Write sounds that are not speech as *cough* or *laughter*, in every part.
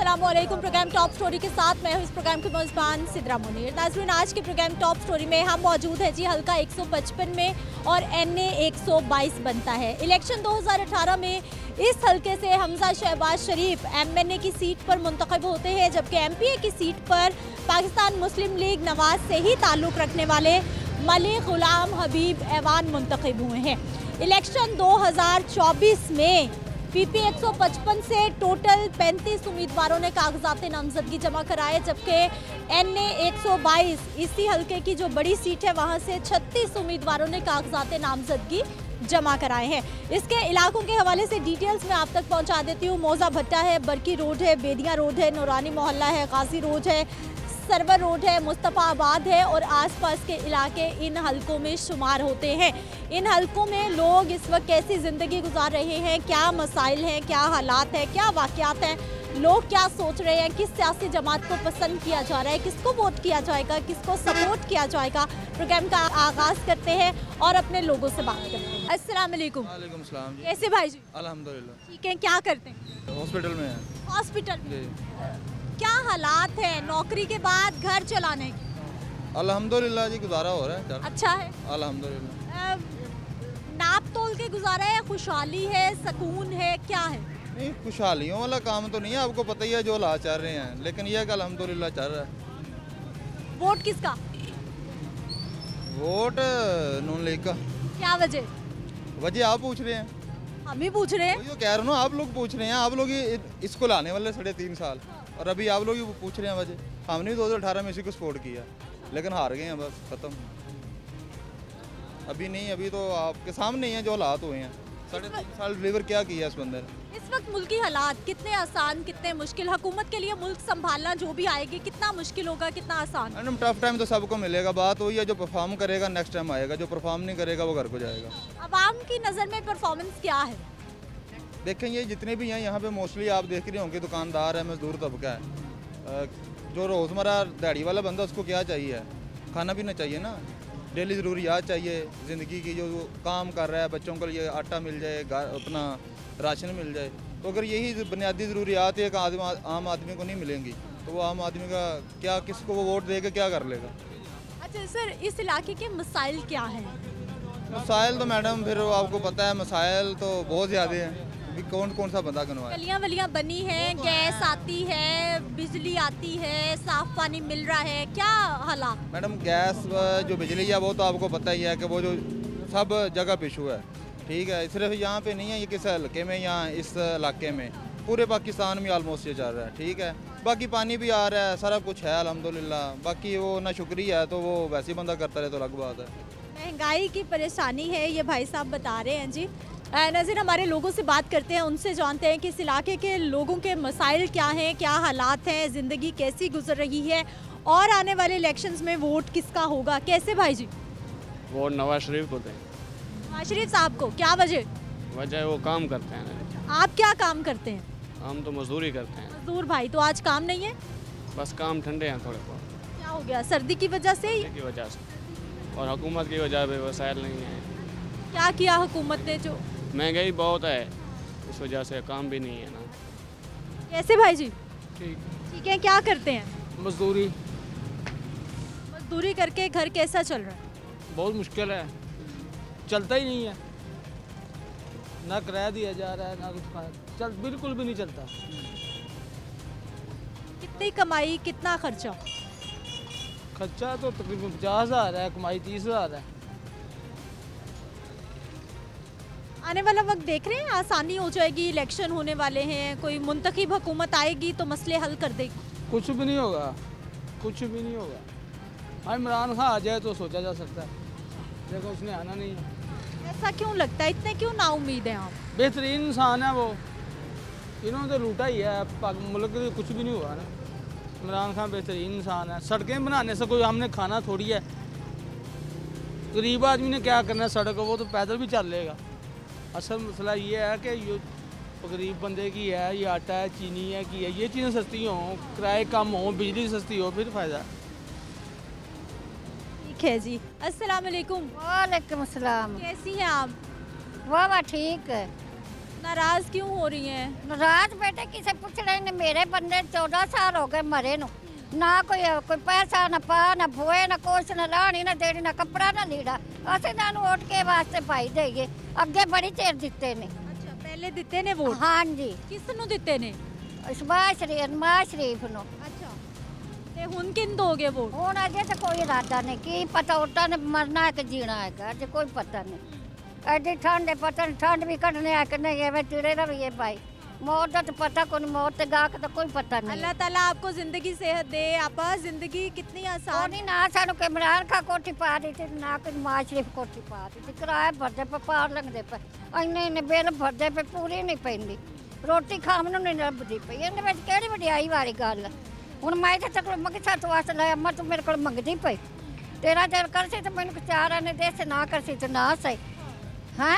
वालेकुम programme top story के साथ मैं हूँ इस प्रोग्राम के मेज़बान सिद्रा मुनीर। नाजरीन, आज के प्रोग्राम टॉप स्टोरी में हम मौजूद हैं जी हल्का 155 में और एन ए बनता है। इलेक्शन 2018 में इस हल्के से हमजा शहबाज शरीफ एमएनए की सीट पर मुंतखब होते हैं, जबकि एमपीए की सीट पर पाकिस्तान मुस्लिम लीग नवाज़ से ही ताल्लुक़ रखने वाले मलिक गुलाम हबीब ऐवान मुंतखब हुए हैं। इलेक्शन 2024 में पीपी 155 से टोटल 35 उम्मीदवारों ने कागजात नामजदगी जमा कराए, जबकि एन ए 122 इसी हल्के की जो बड़ी सीट है, वहाँ से 36 उम्मीदवारों ने कागजात नामजदगी जमा कराए हैं। इसके इलाकों के हवाले से डिटेल्स मैं आप तक पहुँचा देती हूँ। मोजा भट्टा है, बरकी रोड है, बेदिया रोड है, नौरानी मोहल्ला है, गाजी रोड है सरवर रोड है मुस्तफ़ाबाद है और आसपास के इलाके इन हलकों में शुमार होते हैं। इन हलकों में लोग इस वक्त कैसी ज़िंदगी गुजार रहे हैं क्या मसाइल हैं क्या हालात हैं क्या वाक़ात हैं लोग क्या सोच रहे हैं किस सियासी जमात को पसंद किया जा रहा है किसको वोट किया जाएगा किसको सपोर्ट किया जाएगा प्रोग्राम का आगाज़ करते हैं और अपने लोगों से बात करते हैं। अस्सलाम वालेकुम। वालेकुम सलाम जी। कैसे भाई जी? अल्हम्दुलिल्लाह। ठीक है क्या करते हैं? हॉस्पिटल में हॉस्पिटल में। क्या हालात है नौकरी के बाद घर चलाने के? अल्हम्दुलिल्लाह जी गुजारा हो रहा है अच्छा है। अल्हम्दुलिल्लाह। नाप तोल के गुजारा है खुशहाली है सुकून है क्या है? नहीं खुशहालियों वाला काम तो नहीं है आपको पता ही है जो ला चल रहे हैं। लेकिन यह कि अल्हम्दुलिल्लाह चल रहा है। वोट किसका? वोट नून लीग का। क्या वजह? वजह आप पूछ रहे हैं। हम ही पूछ रहे हैं। तो कह रहा हूँ आप लोग पूछ रहे हैं आप लोग इसको लाने वाले साढ़े तीन साल। और अभी आप लोग ही पूछ रहे हैं वजह हमने दो हज़ार अठारह में इसी को सपोर्ट किया। लेकिन हार गए हैं बस ख़त्म। अभी नहीं अभी तो आपके सामने ही है जो हालात हुए हैं। साढ़े तीन साल डिलीवर क्या किया इस बंदे इस वक्त मुल्की हालात कितने आसान कितने मुश्किल? हुकूमत के लिए मुल्क संभालना जो भी आएगी कितना मुश्किल होगा कितना आसान? मैडम टफ टाइम तो सबको मिलेगा। बात वही है जो परफॉर्म करेगा नेक्स्ट टाइम आएगा। जो परफॉर्म नहीं करेगा वो घर को जाएगा। आवाम की नज़र में परफॉर्मेंस क्या है? देखें ये जितने भी हैं यहाँ पे मोस्टली आप देख रहे होंगे दुकानदार है मजदूर तबका है। जो रोज़मर्रा दिहाड़ी वाला बंदा उसको क्या चाहिए? खाना पीना चाहिए ना? डेली ज़रूरियात चाहिए ज़िंदगी की जो काम कर रहा है बच्चों के लिए आटा मिल जाए अपना राशन मिल जाए तो अगर यही बुनियादी ज़रूरियात एक आदमी आम आदमी को नहीं मिलेंगी तो वो आम आदमी का क्या किसको वो वोट देगा क्या कर लेगा? अच्छा सर इस इलाके के मसाइल क्या हैं? मसाइल तो मैडम फिर आपको पता है मसाइल तो बहुत ज़्यादा हैं। अभी कौन कौन सा बंदा गिनवाए गलियाँ वलियाँ बनी हैं गैस आती है बिजली आती है साफ़ पानी मिल रहा है क्या हालात? मैडम गैस जो बिजली है वो तो आपको पता ही है कि वो जो सब जगह पे इशू है। ठीक है सिर्फ़ यहाँ पे नहीं है ये किस हल्के में या इस इलाके में? पूरे पाकिस्तान में ऑलमोस्ट ये चल रहा है ठीक है? बाकी पानी भी आ रहा है सारा कुछ है अल्हम्दुलिल्लाह। बाकी वो ना शुक्रिया है तो वो वैसे ही बंदा करता रहे तो अलग बात है। महँगाई की परेशानी है ये भाई साहब बता रहे हैं जी। नज़ीर हमारे लोगों से बात करते हैं उनसे जानते हैं कि इस इलाके के लोगों के मसाइल क्या हैं क्या हालात हैं ज़िंदगी कैसी गुजर रही है और आने वाले इलेक्शंस में वोट किसका होगा? कैसे भाई जी? वोट नवाज़ शरीफ को दें। नवाज़ शरीफ साहब को क्या वजह? वजह वो काम करते हैं। आप क्या काम करते हैं? हम तो मजदूरी करते हैं। मजदूर भाई तो आज काम नहीं है? बस काम ठंडे हैं थोड़े बहुत। क्या हो गया? सर्दी की वजह से ही? की वजह से। और हुकूमत की वजह पे वसाइल नहीं है। क्या किया हुकूमत ने जो महँगाई बहुत है इस वजह से काम भी नहीं है ना। कैसे भाई जी? ठीक। ठीक है क्या करते हैं? मजदूरी। मजदूरी करके घर कैसा चल रहा है? बहुत मुश्किल है। चलता ही नहीं है। ना किराया दिया जा रहा है ना कुछ चल बिल्कुल भी नहीं चलता। कितनी कमाई कितना खर्चा? खर्चा तो तकरीबन पचास हज़ार है कमाई तीस हज़ार है। आने वाला वक्त देख रहे हैं आसानी हो जाएगी इलेक्शन होने वाले हैं कोई मुंतखब हुकूमत आएगी तो मसले हल कर देगी कुछ भी नहीं होगा कुछ भी नहीं होगा। हाँ इमरान खान आ जाए तो सोचा जा सकता है। लेकिन उसने आना नहीं। है ऐसा क्यों लगता है? इतने क्यों नाउमीद हैं आप? बेहतरीन इंसान है वो। इन्होंने तो लूटा ही है मुल्क कुछ भी नहीं हुआ ना। इमरान खान बेहतरीन इंसान है। सड़कें बनाने से कोई हमने खाना थोड़ी है। गरीब आदमी ने क्या करना है सड़क वो तो पैदल भी चल लेगा। असल मसला ये है कि ये गरीब बंदे की है ये आटा है चीनी है की है ये चीज़ें सस्ती हों किराए कम हों बिजली सस्ती हो फिर फ़ायदा। ठीक है जी। अस्सलाम वालेकुम। वालेकुम अस्सलाम। कैसी हैं आप? वाह वाह ठीक है। नाराज़ क्यों हो रही हैं? नाराज़ बेटे किसे पूछ रहे मेरे बंदे चौदह साल हो गए मरे नो। ना कोई कोई पैसा ना पा ना बोए ना कुछ ना लानी ना देनी ना कपड़ा ना लीड़ा। ਅਸੀਂ ਇਹਨਾਂ ਨੂੰ ਵੋਟ ਕੇ ਵਾਸਤੇ ਪਾਈ ਦੇਈਏ ਅੱਗੇ ਬੜੀ ਚਿਰ ਦਿੱਤੇ ਨੇ। ਅੱਛਾ ਪਹਿਲੇ ਦਿੱਤੇ ਨੇ ਵੋਟ? ਹਾਂਜੀ। ਕਿਸ ਨੂੰ ਦਿੱਤੇ ਨੇ? ਇਸਬਾਸ਼ ਸ਼ਰੀਫ ਨਵਾਜ਼ ਸ਼ਰੀਫ ਨੂੰ। ਅੱਛਾ ਤੇ ਹੁਣ ਕਿਨ ਦੋਗੇ ਵੋਟ? ਹੁਣ ਅਜੇ ਤਾਂ ਕੋਈ ਇਰਾਦਾ ਨਹੀਂ। ਕੀ ਪਤਾ ਉਟਾਂ ਨੇ ਮਰਨਾ ਹੈ ਕਿ ਜੀਣਾ ਹੈਗਾ ਅਜੇ ਕੋਈ ਪਤਾ ਨਹੀਂ। ਐਡੀ ਠੰਡ ਹੈ ਪਤਾ ਨਹੀਂ ਠੰਡ ਵੀ ਕੱਢਣੇ ਆ ਕਿ ਨਹੀਂ ਐਵੇਂ ਚਿੜੇ ਰਹੀਏ ਭਾਈ ਮੌਤ ਦਾ ਤਾਂ ਪਤਾ ਕੋਈ ਨਹੀਂ, ਮੌਤ ਤੇ ਗਾਹਕ ਦਾ ਕੋਈ ਪਤਾ ਨਹੀਂ अल्लाह ताला आपको जिंदगी सेहत दे आपा जिंदगी कितनी ਉਹ आसान ਨਹੀਂ ਨਾ ਸਾਨੂੰ ਕਿ ਇਮਰਾਨ ਖਾ ਕੋਠੀ ਪਾ ਦਿੱਤੀ ਤੇ ਨਾ ਕੋਈ ਨਵਾਜ਼ ਸ਼ਰੀਫ ਕੋਠੀ ਪਾ ਦਿੱਤੀ ਕਿਰਾਏ ਭਰਦੇ ਪਏ ਪਾਰ ਲੰਘਦੇ ਪਏ ਇੰਨੇ ਇੰਨੇ ਬਿੱਲ ਭਰਦੇ ਪਏ ਪੂਰੀ ਨਹੀਂ ਪੈਂਦੀ ਰੋਟੀ ਖਾਣ ਨੂੰ ਨਹੀਂ ਲੱਭਦੀ ਪਈ ਇਹਦੇ ਵਿੱਚ ਕਿਹੜੀ ਵਡਿਆਈ ਵਾਲੀ ਗੱਲ ਹੈ? ਹੁਣ ਮੈਂ ਇੱਥੇ ਤੱਕ ਮੰਗਤਾ ਤੋਂ ਵਾਸਤੇ ਲੈ ਅੰਮਾ ਤੂੰ ਮੇਰੇ ਕੋਲ ਮੰਗਦੀ ਪਈ ਤੇਰਾ ਦਿਲ ਕਰਸੀ ਤੇ ਮੈਨੂੰ ਚਾਰਾਂ ਨੇ ਦੇ ਸੇ ਨਾ ਕਰਸੀ ਤੇ ਨਾ ਸਹੀ ਹਾਂ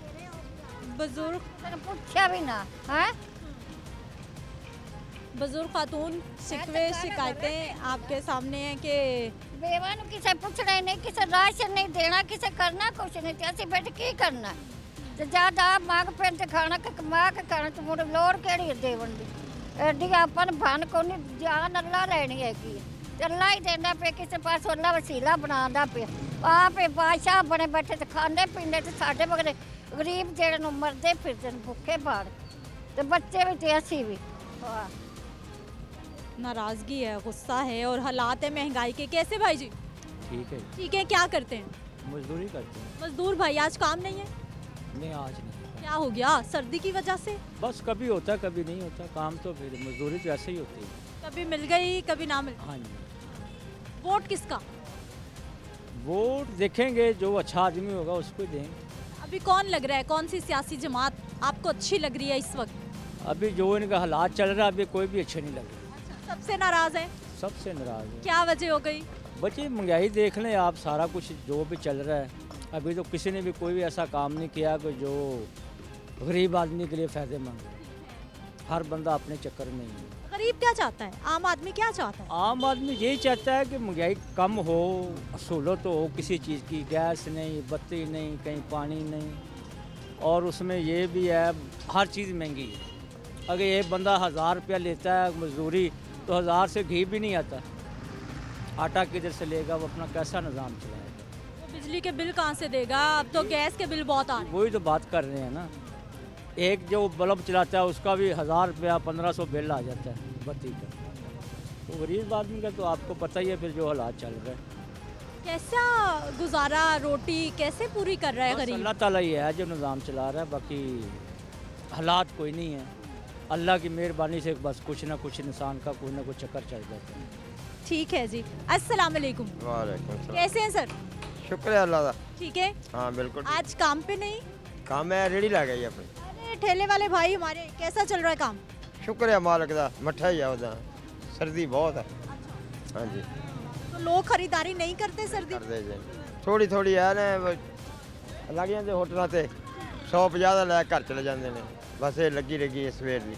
बुज़ुर्ग? पूछा भी ना है? बुज़ुर्ग खातून सिकवे शिकायतें आपके सामने हैं कि बेवा किसे पूछ रहे नहीं किसे राशन नहीं देना किसे करना कुछ नहीं तो ऐसे बैठ की करना तो ज़्यादा माग पेन ते खाना के माग के खाना तो मुझे लोर केड़ी देवन दी? एडी अपन भान को नहीं जान अल्लाह लेनी हैगी। अल्लाह ही देना पे किसे पास अल्लाह वसीला बनादा पे। आप बादशाह बने बैठे तो खाने पीने तो साढ़े बगैर ਤੇ ਖਾਂਦੇ ਪੀਂਦੇ ਤੇ ਸਾਡੇ ਮਗਰ ਗਰੀਬ ਜਿਹੜੇ ਨੂੰ ਮਰਦੇ ਫਿਰਦੇ ਨੇ ਭੁੱਖੇ ਬਾੜ ਤੇ ਬੱਚੇ ਵੀ ਤੇ ਅਸੀਂ ਵੀ ਵਾਹ नाराजगी है गुस्सा है और हालात है महंगाई के कैसे भाई जी ठीक है ठीक है क्या करते हैं मजदूरी करते हैं मजदूर भाई आज काम नहीं है नहीं आज नहीं क्या हो गया सर्दी की वजह से बस कभी होता कभी नहीं होता काम तो फिर मजदूरी तो ऐसे ही होती है कभी मिल गई कभी ना मिल हाँ जी वोट किसका वोट देखेंगे जो अच्छा आदमी होगा उसको देंगे अभी कौन लग रहा है? कौन सी सियासी जमात आपको अच्छी लग रही है इस वक्त? अभी जो इनका हालात चल रहा है अभी कोई भी अच्छे नहीं लग रहे। सबसे नाराज़ है? सबसे नाराज़ है। क्या वजह हो गई? बच्चे महँगाई देख लें आप सारा कुछ जो भी चल रहा है। अभी तो किसी ने भी कोई भी ऐसा काम नहीं किया कि जो गरीब आदमी के लिए फ़ायदेमंद हर बंदा अपने चक्कर में ही है। गरीब क्या चाहता है? आम आदमी क्या चाहता है? आम आदमी यही चाहता है कि महँगाई कम हो सहूलत हो किसी चीज़ की गैस नहीं बत्ती नहीं कहीं पानी नहीं। और उसमें ये भी है हर चीज़ महँगी है। अगर ये बंदा हज़ार रुपया लेता है मजदूरी तो हज़ार से घी भी नहीं आता। आटा किधर से लेगा वो अपना कैसा निज़ाम चलाएगा? वो बिजली के बिल कहाँ से देगा? अब तो गैस के बिल बहुत आ रहे हैं। वही तो बात कर रहे हैं ना। एक जो बल्ब चलाता है उसका भी हज़ार रुपया पंद्रह सौ बिल आ जाता है। बत्ती का तो गरीब आदमी का तो आपको पता ही है फिर जो हालात चल रहे हैं। कैसा गुजारा रोटी कैसे पूरी कर रहा है गरीब? अल्लाह ताला ही है जो निज़ाम चला रहा है बाकी हालात कोई नहीं है। अल्लाह की मेहरबानी से बस कुछ ना कुछ इंसान का कोई ना कुछ चक्कर चल जाता है। ठीक है जी। अस्सलाम वालेकुम। वालेकुम कैसे हैं सर? शुक्र है अल्लाह का। ठीक है। हाँ बिल्कुल आज काम पे नहीं? काम है रेडी ला गई अपनी। ठेले वाले भाई हमारे कैसा चल रहा है काम? शुक्र है मालक का मठा ही है सर्दी बहुत है। अच्छा। हाँ जी। तो लोग खरीदारी नहीं करते सर्दी? करते जी। थोड़ी थोड़ी है ना लग जाते होटलों से सौ पाँह का लै घर चले जाते हैं बस ये लगी रहेगी है सवेर की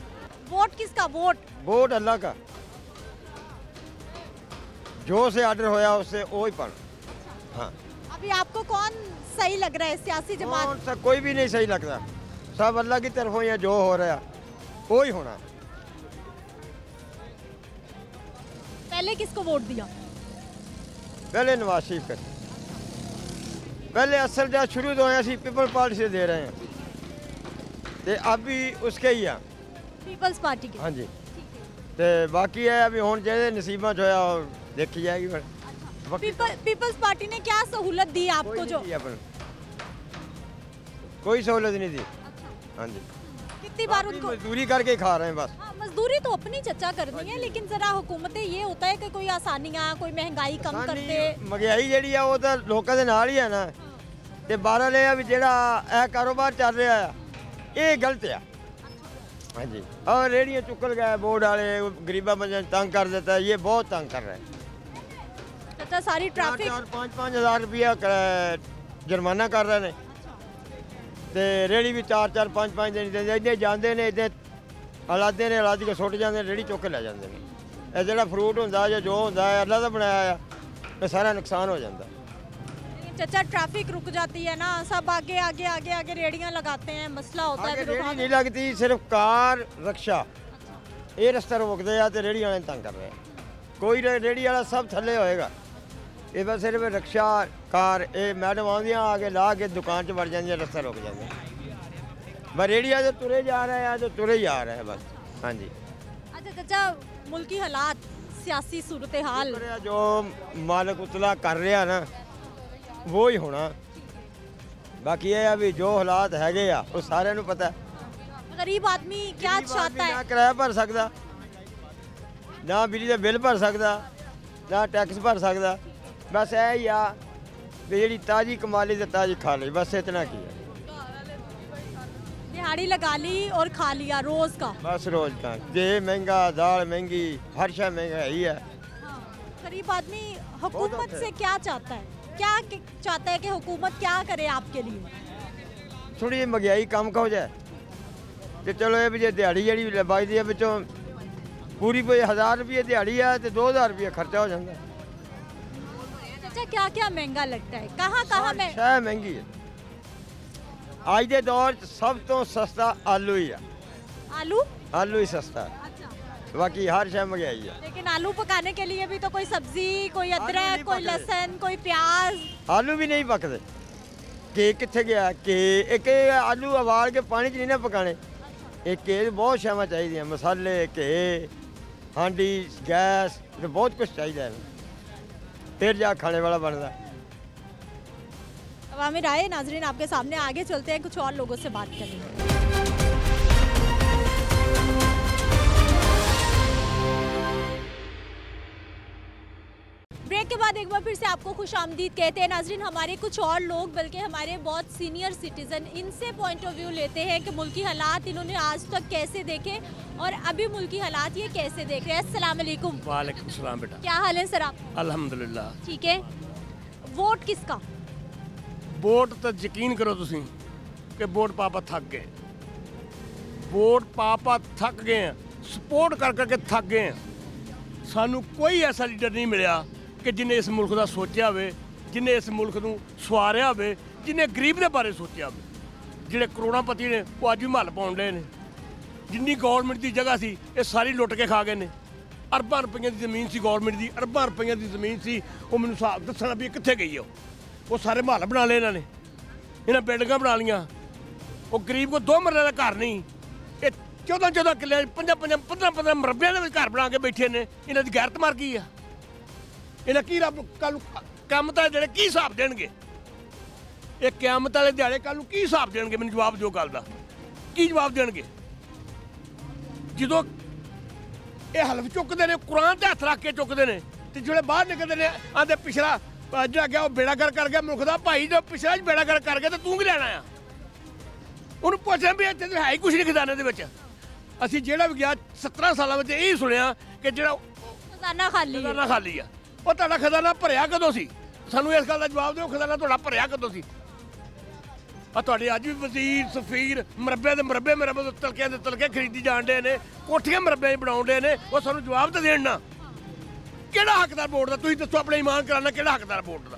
वोट किसका? वोट? वोट अल्लाह का। जो से ऑर्डर होया उससे वो ही पढ़ हाँ। अभी आपको कौन सही लग रहा है सियासी जमात? कोई भी नहीं सही लग रहा सब अल्लाह की तरफ़ या जो हो रहा वो ही होना। पहले किसको वोट दिया? पहले नवाज़ शरीफ कर पहले असल जहाँ शुरू तो असी पीपल पार्टी से दे रहे हैं। ते अभी उसके ही है। पीपल्स पार्टी के। हाँ जी। ते बाकी है अभी हूँ जो नसीबा जो है देखी जाएगी फिर। अच्छा। पीपल, पीपल्स पार्टी ने क्या सहूलत दी आपको जो कोई सहूलत नहीं दी। हाँ जी कितनी बार बाकी उनको मजदूरी करके खा रहे हैं बस हाँ, मजदूरी तो अपनी चर्चा करनी है लेकिन जरा हुकूमतें ये होता है कि कोई आसानियाँ कोई महंगाई कम ਸਾਡੀ करते ਮਹਿੰਗਾਈ ਜਿਹੜੀ ਆ ਉਹ ਤਾਂ ਲੋਕਾਂ ਦੇ ਨਾਲ ਹੀ ਆ ਨਾ ਤੇ ਬਾਹਰ ਵਾਲੇ ਆ ਵੀ ਜਿਹੜਾ ਇਹ ਕਾਰੋਬਾਰ ਚੱਲ ਰਿਹਾ ਆ ਇਹ ਗਲਤ ਆ ਹਾਂਜੀ और रेडियाँ चुकल गए बोर्ड वाले गरीबा बंदे ने तंग कर देता है ये बहुत तंग कर रहा है ਚਾਚਾ ਸਾਰੀ चार ਟ੍ਰੈਫਿਕ चार पाँच पाँच हज़ार रुपया क- जुर्माना कर रहे हैं ਤੇ ਰੇੜੀ ਵੀ 4-4 5-5 ਦਿਨ ਦਿੰਦੇ ਇੱਥੇ ਜਾਂਦੇ ਨੇ ਇੱਥੇ ਹਲਾਦੇ ਨੇ ਹਲਾਦੀ ਕੇ ਸੁੱਟ ਜਾਂਦੇ ਨੇ ਰੇੜੀ ਚੁੱਕ ਕੇ ਲੈ ਜਾਂਦੇ ਨੇ ਇਹ ਜਿਹੜਾ ਫਰੂਟ ਹੁੰਦਾ ਜਾਂ ਜੋ ਹੁੰਦਾ ਹੈ ਅੱਲਾ ਦਾ ਬਣਾਇਆ ਆ ਇਹ ਸਾਰਾ ਨੁਕਸਾਨ ਹੋ ਜਾਂਦਾ चाचा ट्रैफिक रुक जाती है ना सब आगे आगे आगे आगे रेडियां लगाते हैं मसला होता है ਆਗੇ फिर ਰੇੜੀ उठा- ਨਹੀਂ ਲੱਗਦੀ ਸਿਰਫ ਕਾਰ ਰਕਸ਼ਾ ਇਹ ਰਸਤਾ ਰੋਕਦੇ ਆ ਤੇ ਰੇੜੀ ਵਾਲੇ ਨੂੰ ਤੰਗ ਕਰ ਰਹੇ ਆ ਕੋਈ ਰੇ- ਰੇੜੀ ਇਹ ਤਾਂ ਸਿਰਫ ਰਕਸ਼ਾ ਕਾਰ ਇਹ ਮੈਡਮ ਆਉਂਦੀਆਂ ਆ ਕੇ ਲਾ ਕੇ ਦੁਕਾਨ 'ਚ ਵੜ ਜਾਂਦੀਆਂ ਰਸਤਾ ਰੁਕ ਜਾਂਦਾ। ਬਸ ਰੇੜੀਆ ਤੇ ਤੁਰੇ ਜਾ ਰਿਹਾ ਹੈ ਤੇ ਤੁਰੇ ਜਾ ਰਿਹਾ ਬਸ। ਹਾਂਜੀ। ਅੱਛਾ ਚਾਚਾ ਮੁਲਕੀ ਹਾਲਾਤ ਸਿਆਸੀ ਸੂਰਤ ਹਾਲ। ਜੋ ਮਾਲਕ ਉਤਲਾ ਕਰ ਰਿਹਾ ਨਾ ਉਹ ਹੀ ਹੋਣਾ। ਬਾਕੀ ਇਹ ਆ ਵੀ ਜੋ ਹਾਲਾਤ ਹੈਗੇ ਆ ਉਹ ਸਾਰਿਆਂ ਨੂੰ ਪਤਾ। ਗਰੀਬ ਆਦਮੀ ਕੀ ਚਾਹਤਾ ਹੈ। ਨਾ ਕਿਰਾਇਆ ਭਰ ਸਕਦਾ ਨਾ ਬਿਜਲੀ ਦਾ ਬਿੱਲ ਭਰ ਸਕਦਾ ਨਾ ਟੈਕਸ ਭਰ ਸਕਦਾ। ਬਸ ਇਹ ਹੀ ਆ ਵੀ ਜਿਹੜੀ ਤਾਜੀ ਕਮਾ ਲਈ ਤੇ ਤਾਜੀ ਖਾ ਲਈ ਬਸ ਇਤਨਾ ਕੀ ਹੈ दिहाड़ी लगा ली और खा लिया रोज का ਬਸ ਰੋਜ਼ ਦਾ ਜੇ ਮਹਿੰਗਾ ਦਾਲ ਮਹਿੰਗੀ ਹਰ ਸ਼ੈ ਮਹਿੰਗਾ ਹੈ ਹੀ ਹੈ गरीब आदमी हुकूमत औखा से है। क्या चाहता है क्या कि- चाहता है कि हुकूमत क्या करे आपके लिए ਥੋੜੀ ਜਿਹੀ ਮਹਿੰਗਾਈ ਕੰਮ ਹੋ ਜਾਏ ਤੇ ਚਲੋ ਇਹ ਵੀ ਜੇ ਦਿਹਾੜੀ ਜਿਹੜੀ ਬਚਦੀ ਹੈ ਵਿੱਚੋਂ ਪੂਰੀ ਕੋਈ 1000 ਰੁਪਏ ਦਿਹਾੜੀ ਆ ਤੇ 2000 ਰੁਪਏ ਖਰਚਾ ਹੋ ਜਾਂਦਾ चाचा क्या क्या महंगा लगता है कहाँ कहाँ में ਸ਼ੈ ਮਹਿੰਗੀ ਹੈ ਅੱਜ ਦੇ ਦੌਰ 'ਚ ਸਭ ਤੋਂ ਸਸਤਾ ਆਲੂ ਹੀ ਆ आलू ਆਲੂ ਹੀ ਸਸਤਾ ਹੈ। अच्छा ਬਾਕੀ ਹਰ ਸ਼ੈ ਮਹਿੰਗਾਈ ਆ लेकिन आलू पकाने के लिए भी तो कोई सब्जी कोई नहीं अदरक कोई पकड़े। लहसुन कोई प्याज ਆਲੂ ਵੀ ਨਹੀਂ ਪੱਕਦੇ ਕਿ ਕਿੱਥੇ ਗਿਆ ਕਿ ਇੱਕ ਇਹ ਆਲੂ ਉਬਾਲ ਕੇ ਪਾਣੀ 'ਚ ਨਹੀਂ ਨਾ ਪਕਾਣੇ ਇੱਕ ਇਹ ਬਹੁਤ ਸ਼ੈਵਾਂ ਚਾਹੀਦੀਆਂ ਮਸਾਲੇ ਘੇ ਹਾਂਡੀ ਗੈਸ ਤੇ ਬਹੁਤ ਕੁਝ ਚਾਹੀਦਾ ਹੈ फिर जा खाने वाला बनता है अवामी राय नाजरीन, आपके सामने आगे चलते हैं, कुछ और लोगों से बात करेंगे के बाद एक बार फिर से आपको खुश आमदीद कहते हैं नाजरीन हमारे कुछ और लोग बल्कि हमारे बहुत सीनियर सिटीज़न इनसे पॉइंट ऑफ़ व्यू लेते हैं कि मुल्की हालात इन्होंने आज तक कैसे देखे और अभी मुल्की हालात ये कैसे देख रहे हैं। असलम वालेकुम। बेटा। क्या हाल है सर आप? अलहमदिल्ला ठीक है। वोट किसका? वोट तो यकीन करो तुम कि वोट पापा थक गए। वोट पापा थक गए सपोर्ट कर करके थक गए सानू कोई ऐसा लीडर नहीं मिला ਕਿ ਜਿਨੇ ਇਸ ਮੁਲਕ ਦਾ ਸੋਚਿਆ ਹੋਵੇ, ਜਿਨੇ ਇਸ ਮੁਲਕ ਨੂੰ ਸਵਾਰਿਆ ਹੋਵੇ, ਜਿਨੇ ਗਰੀਬ ਦੇ ਬਾਰੇ ਸੋਚਿਆ ਹੋਵੇ, ਜਿਹੜੇ ਕਰੋੜਾਪਤੀ ਨੇ, ਉਹ ਅੱਜ ਵੀ ਮਹੱਲ ਪਾਉਣ ਲਏ ਨੇ। ਜਿੰਨੀ ਗਵਰਨਮੈਂਟ ਦੀ ਜਗ੍ਹਾ ਸੀ, ਇਹ ਸਾਰੀ ਲੁੱਟ ਕੇ ਖਾ ਗਏ ਨੇ। ਅਰਬਾਂ ਰੁਪਈਆਂ ਦੀ ਜ਼ਮੀਨ ਸੀ ਗਵਰਨਮੈਂਟ ਦੀ, ਅਰਬਾਂ ਰੁਪਈਆਂ ਦੀ ਜ਼ਮੀਨ ਸੀ, ਉਹ ਮੈਨੂੰ ਹਿਸਾਬ ਦੱਸਣਾ ਵੀ ਇਹ ਕਿੱਥੇ ਗਈ ਆ ਉਹ। ਉਹ ਸਾਰੇ ਮਹੱਲ ਬਣਾ ਲਏ ਇਹਨਾਂ ਨੇ। ਇਹਨਾਂ ਬਿਲਡਿੰਗਾਂ ਬਣਾ ਲੀਆਂ ਉਹ ਗਰੀਬ ਕੋ ਦੋ ਮਰਲੇ ਦਾ ਘਰ ਨਹੀਂ, ਇਹ 14 14 ਕਿੱਲੇ ਪੰਜਾਂ ਪੰਜਾਂ 15 15 ਮਰਬਿਆਂ ਦੇ ਵਿੱਚ ਘਰ ਬਣਾ ਕੇ ਬੈਠੇ ਨੇ। ਇਹਨਾਂ ਦੀ ਗੈਰਤ ਮਰ ਗਈ ਆ? ਇਹਨਾਂ ਕੀ ਰੱਬ ਕੱਲ ਕੰਮ ਤਾਂ ਜਿਹੜੇ ਕੀ ਹਿਸਾਬ ਦੇਣਗੇ? ਇਹ ਕਿਆਮਤ ਵਾਲੇ ਦਿਹਾੜੇ ਕੱਲ ਨੂੰ ਕੀ ਹਿਸਾਬ ਦੇਣਗੇ? ਮੈਨੂੰ ਜਵਾਬ ਦਿਓ ਗੱਲ ਦਾ। ਕੀ ਜਵਾਬ ਦੇਣਗੇ? ਜਦੋਂ ਇਹ ਹਲਫ ਚੁੱਕਦੇ ਨੇ ਕੁਰਾਨ ਤੇ ਹੱਥ ਰੱਖ ਕੇ ਚੁੱਕਦੇ ਨੇ ਤੇ ਜਿਹੜੇ ਬਾਹਰ ਨਿਕਲਦੇ ਨੇ ਆਂਦੇ ਪਿਛਲਾ ਜਿਹੜਾ ਗਿਆ ਉਹ ਬੇੜਾ ਕਰ ਕਰ ਗਿਆ ਮੁਲਕ ਭਾਈ ਜੋ ਪਿਛਲਾ ਬੇੜਾ ਕਰ ਕਰ ਗਿਆ ਤੇ ਤੂੰ ਕੀ ਲੈਣਾ ਆ ਉਹਨੂੰ ਪੁੱਛਿਆ ਵੀ ਇੱਥੇ ਹੈ ਹੀ ਕੁਝ ਨਹੀਂ ਖਜ਼ਾਨੇ ਦੇ ਵਿੱਚ। ਅਸੀਂ ਜਿਹੜਾ ਵੀ ਗਿਆ 17 ਸਾਲਾਂ ਵਿੱਚ ਇਹ ਸੁਣਿਆ ਕਿ ਜਿਹੜਾ ਖਜ਼ਾਨਾ ਖਾਲੀ ਖਜ਼ਾਨਾ ਖਾਲੀ ਆ। ਉਹ ਤੁਹਾਡਾ ਖਜ਼ਾਨਾ ਭਰਿਆ ਕਦੋਂ ਸੀ? ਸਾਨੂੰ ਇਸ ਗੱਲ ਦਾ ਜਵਾਬ ਦਿਓ ਖਜ਼ਾਨਾ ਤੁਹਾਡਾ ਭਰਿਆ ਕਦੋਂ ਸੀ? ਆ ਤੁਹਾਡੇ ਅੱਜ ਵੀ ਵਜ਼ੀਰ ਸਫੀਰ ਮਰਬੇ ਦੇ ਮਰਬੇ ਮਰਬੇ ਦੇ ਤਲਕਿਆਂ ਦੇ ਤਲਕੇ ਖਰੀਦੀ ਜਾਂਦੇ ਨੇ ਕੋਠੀਆਂ ਮਰਬੇ ਬਣਾਉਂਦੇ ਨੇ ਉਹ ਸਾਨੂੰ ਜਵਾਬ ਤਾਂ ਦੇਣ ਨਾ। ਕਿਹੜਾ ਹੱਕਦਾਰ ਵੋਟ ਦਾ? ਤੁਸੀਂ ਦੱਸੋ ਆਪਣੇ ਇਮਾਨ ਕਰਾਣਾ ਕਿਹੜਾ ਹੱਕਦਾਰ ਵੋਟ ਦਾ?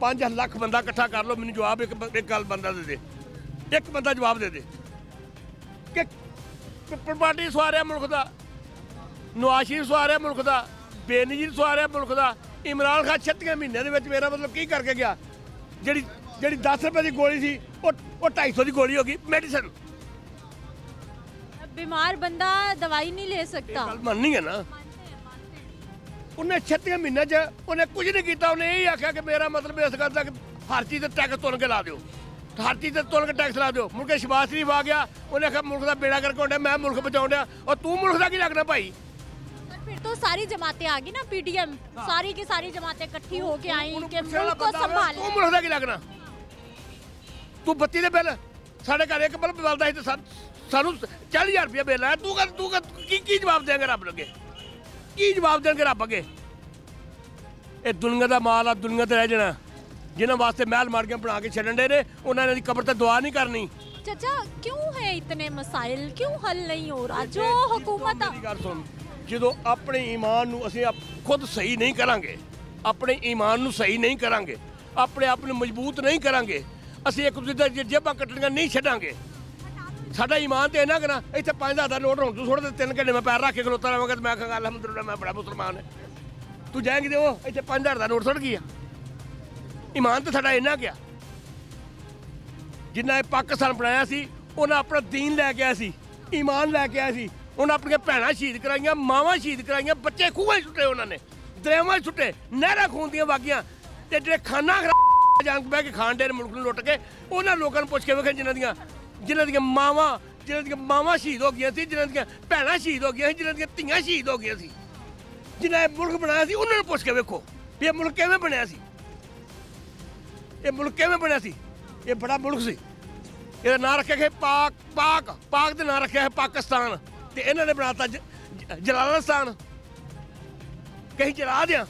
5 ਲੱਖ ਬੰਦਾ ਇਕੱਠਾ ਕਰ ਲਓ ਮੈਨੂੰ ਜਵਾਬ ਇੱਕ ਇੱਕ ਗੱਲ ਬੰਦਾ ਦੇ ਦੇ। ਇੱਕ ਬੰਦਾ ਜਵਾਬ ਦੇ ਦੇ। ਕਿ ਪਿੱਪਲ ਪਾਰਟੀ ਸਵਾਰਿਆ ਮੁਲਕ ਦਾ ਨਵਾਜ਼ ਸ਼ਰੀਫ ਸਵਾਰਿਆ ਮੁਲਕ ਦਾ ਬੇਨਜ਼ੀਰ ਸਵਾਰਿਆ ਮੁਲਕ ਦਾ ਇਮਰਾਨ ਖਾਨ 36 ਮਹੀਨਿਆਂ ਦੇ ਵਿੱਚ ਮੇਰਾ ਮਤਲਬ ਕੀ ਕਰਕੇ ਗਿਆ ਜਿਹੜੀ ਜਿਹੜੀ 10 ਰੁਪਏ ਦੀ ਗੋਲੀ ਸੀ ਉਹ ਉਹ 250 ਦੀ ਗੋਲੀ ਹੋ ਗਈ ਮੈਡੀਸਨ बीमार बंदा दवाई नहीं ले सकता ਗੱਲ ਮੰਨਣੀ ਹੈ ਨਾ ਉਹਨੇ 36 ਮਹੀਨਿਆਂ 'ਚ ਉਹਨੇ ਕੁਝ ਨਹੀਂ ਕੀਤਾ ਉਹਨੇ ਇਹ ਆਖਿਆ ਕਿ ਮੇਰਾ ਮਤਲਬ ਇਸ ਗੱਲ ਦਾ ਕਿ ਹਰ ਚੀਜ਼ ਤੇ ਟੈਕਸ ਤੁਲ ਕੇ ਲਾ ਦਿਓ ਹਰ ਚੀਜ਼ ਤੇ ਤੁਲ ਕੇ ਟੈਕਸ ਲਾ ਦਿਓ ਮੁੜ ਕੇ ਸ਼ਬਾਜ਼ ਸ਼ਰੀਫ ਆ ਗਿਆ ਉਹਨੇ ਆਖਿਆ ਮੁਲਕ ਦਾ ਬੇੜਾ ਕਰਕੇ ਹੁੰਦਾ ਮੈਂ ਮੁਲਕ ਬਚਾਉਣ ਡਿਆ ਔਰ ਤੂੰ ਮੁਲਕ ਦਾ ਕੀ ਲੱਗਣਾ ਭਾਈ फिर तो सारी जमातें आ गई ना पीडीएम सारी की सारी जमातें इकट्ठी होके आई ਉਹਨੂੰ कि ਪੁੱਛਣ ਵਾਲਾ मुल्क को ਬੰਦਾ ਹੋਵੇ, ਤੂੰ संभाल ਮੁਲਕ ਦਾ ਕੀ ਲੱਗਣਾ ਤੂੰ ਬੱਤੀ ਦੇ ਬਿੱਲ ਸਾਡੇ ਘਰ ਇੱਕ ਬਲਬ ਬਲਦਾ ਸੀ ਤੇ ਸਾ- ਸਾਨੂੰ 40000 ਰੁਪਏ ਬਿੱਲ ਆਇਆ ਤੂੰ ਕਰ ਤੂੰ ਕਰ ਕੀ ਕੀ ਜਵਾਬ ਦੇਂਗੇ ਰੱਬ ਅੱਗੇ ਕੀ ਜਵਾਬ ਦੇਣਗੇ ਰੱਬ ਅੱਗੇ ਇਹ ਦੁਨੀਆ ਦਾ ਮਾਲ ਆ ਦੁਨੀਆ ਤੇ ਰਹਿ ਜਾਣਾ ਜਿਨ੍ਹਾਂ ਵਾਸਤੇ ਮਹਿਲ ਮਾਰਗਾਂ ਬਣਾ ਕੇ ਛੱਡਣ ਦੇ ਨੇ ਉਹਨਾਂ ਦੀ ਕਬਰ ਤੇ ਦੁਆ ਨਹੀਂ ਕਰਨੀ। ਚਾਚਾ ਕਿਉਂ ਹੈ ਇਤਨੇ ਮਸਾਇਲ? ਕਿਉਂ ਹੱਲ ਨਹੀਂ ਹੋ ਰਹਾ? ਜੋ ਹਕੂਮਤ ਜਦੋਂ ਆਪਣੇ ਈਮਾਨ ਨੂੰ ਅਸੀਂ ਖੁਦ ਸਹੀ ਨਹੀਂ ਕਰਾਂਗੇ ਆਪਣੇ ਈਮਾਨ ਨੂੰ ਸਹੀ ਨਹੀਂ ਕਰਾਂਗੇ ਆਪਣੇ ਆਪ ਨੂੰ ਮਜ਼ਬੂਤ ਨਹੀਂ ਕਰਾਂਗੇ ਅਸੀਂ ਇੱਕ ਦੂਜੇ ਦੀ ਜੇਬਾਂ ਕੱਟਣੀਆਂ ਨਹੀਂ ਛੱਡਾਂਗੇ। ਸਾਡਾ ਈਮਾਨ ਤੇ ਇਹਨਾਂ ਕਰਾ ਇੱਥੇ 5000 ਦਾ ਨੋਟ ਰੋਂ ਤੂੰ ਸੁੱਟ ਤਿੰਨ ਘੰਟੇ ਮੈਂ ਪੈਰ ਰੱਖ ਕੇ ਖਲੋਤਾ ਰਹਾਂਗਾ ਤੇ ਮੈਂ ਕਹਾਂਗਾ ਅਲਹਮਦੁਲਿਲਾ ਮੈਂ ਬੜਾ ਮੁਸਲਮਾਨ ਹਾਂ। ਤੂੰ ਜਾਏਂਗੇ ਦੇ ਉਹ ਇੱਥੇ 5000 ਦਾ ਨੋਟ ਸੁੱਟ ਗਿਆ ਇਮਾਨ ਤਾਂ ਸਾਡਾ ਇੰਨਾ ਗਿਆ। ਜਿੰਨਾ ਇਹ ਪਾਕਿਸਤਾਨ ਬਣਾਇਆ ਸੀ, ਉਹਨਾਂ ਆਪਣਾ ਦੀਨ ਲੈ ਕੇ ਆਇਆ ਸੀ ਈਮਾਨ ਲੈ ਕੇ ਆਇਆ ਸੀ। ਉਹਨਾਂ ਆਪਣੀਆਂ ਭੈਣਾਂ ਸ਼ਹੀਦ ਕਰਾਈਆਂ, ਮਾਵਾਂ ਸ਼ਹੀਦ ਕਰਾਈਆਂ, ਬੱਚੇ ਖੂਹਾਂ 'ਚ ਸੁੱਟੇ ਉਹਨਾਂ ਨੇ, ਦਰਿਆਵਾਂ 'ਚ ਸੁੱਟੇ, ਨਹਿਰਾਂ ਖੂਨ ਦੀਆਂ ਵਾਗੀਆਂ ਤੇ ਜਿਹੜੇ ਖਾਨਾ ਖਰਾਬ ਜਾਣ ਬਹਿ ਕੇ ਖਾਣ ਦੇ ਮੁਲਕ ਨੂੰ ਲੁੱਟ ਕੇ, ਉਹਨਾਂ ਲੋਕਾਂ ਨੂੰ ਪੁੱਛ ਕੇ ਵੇਖਣ ਜਿਨ੍ਹਾਂ ਦੀਆਂ ਜਿਨ੍ਹਾਂ ਦੀਆਂ ਮਾਵਾਂ, ਜਿਨ੍ਹਾਂ ਦੀਆਂ ਮਾਵਾਂ ਸ਼ਹੀਦ ਹੋ ਗਈਆਂ ਸੀ, ਜਿਨ੍ਹਾਂ ਦੀਆਂ ਭੈਣਾਂ ਸ਼ਹੀਦ ਹੋ ਗਈਆਂ ਸੀ, ਜਿਨ੍ਹਾਂ ਦੀਆਂ ਧੀਆਂ ਸ਼ਹੀਦ ਹੋ ਗਈਆਂ ਸੀ। ਜਿਨ੍ਹਾਂ ਇਹ ਮੁਲਕ ਬਣਾਇਆ ਸੀ, ਉਹਨਾਂ ਨੂੰ ਪੁੱਛ ਕੇ ਵੇਖੋ ਵੀ ਇਹ ਮੁਲਕ ਕਿਵੇਂ ਬਣਿਆ ਸੀ। ਇਹ ਮੁਲਕ ਕਿਵੇਂ ਬਣਿਆ ਸੀ? ਇਹ ਬੜਾ ਮੁਲਕ ਸੀ। ਇਹਦਾ ਨਾਂ ਰੱਖਿਆ ਕਿ ਪਾਕ ਪਾਕ ਪਾਕ ਦੇ ਨਾਂ ਰੱਖਿਆ ਹੈ ਪਾਕਿਸਤਾਨ। ਤੇ ਇਹਨਾਂ ਨੇ ਬਣਾਤਾ ਜ- ਜ- ਜਲਾਲਾਸਤਾਨ। ਕਹੀਂ ਜਲਾ ਦਿਆਂ।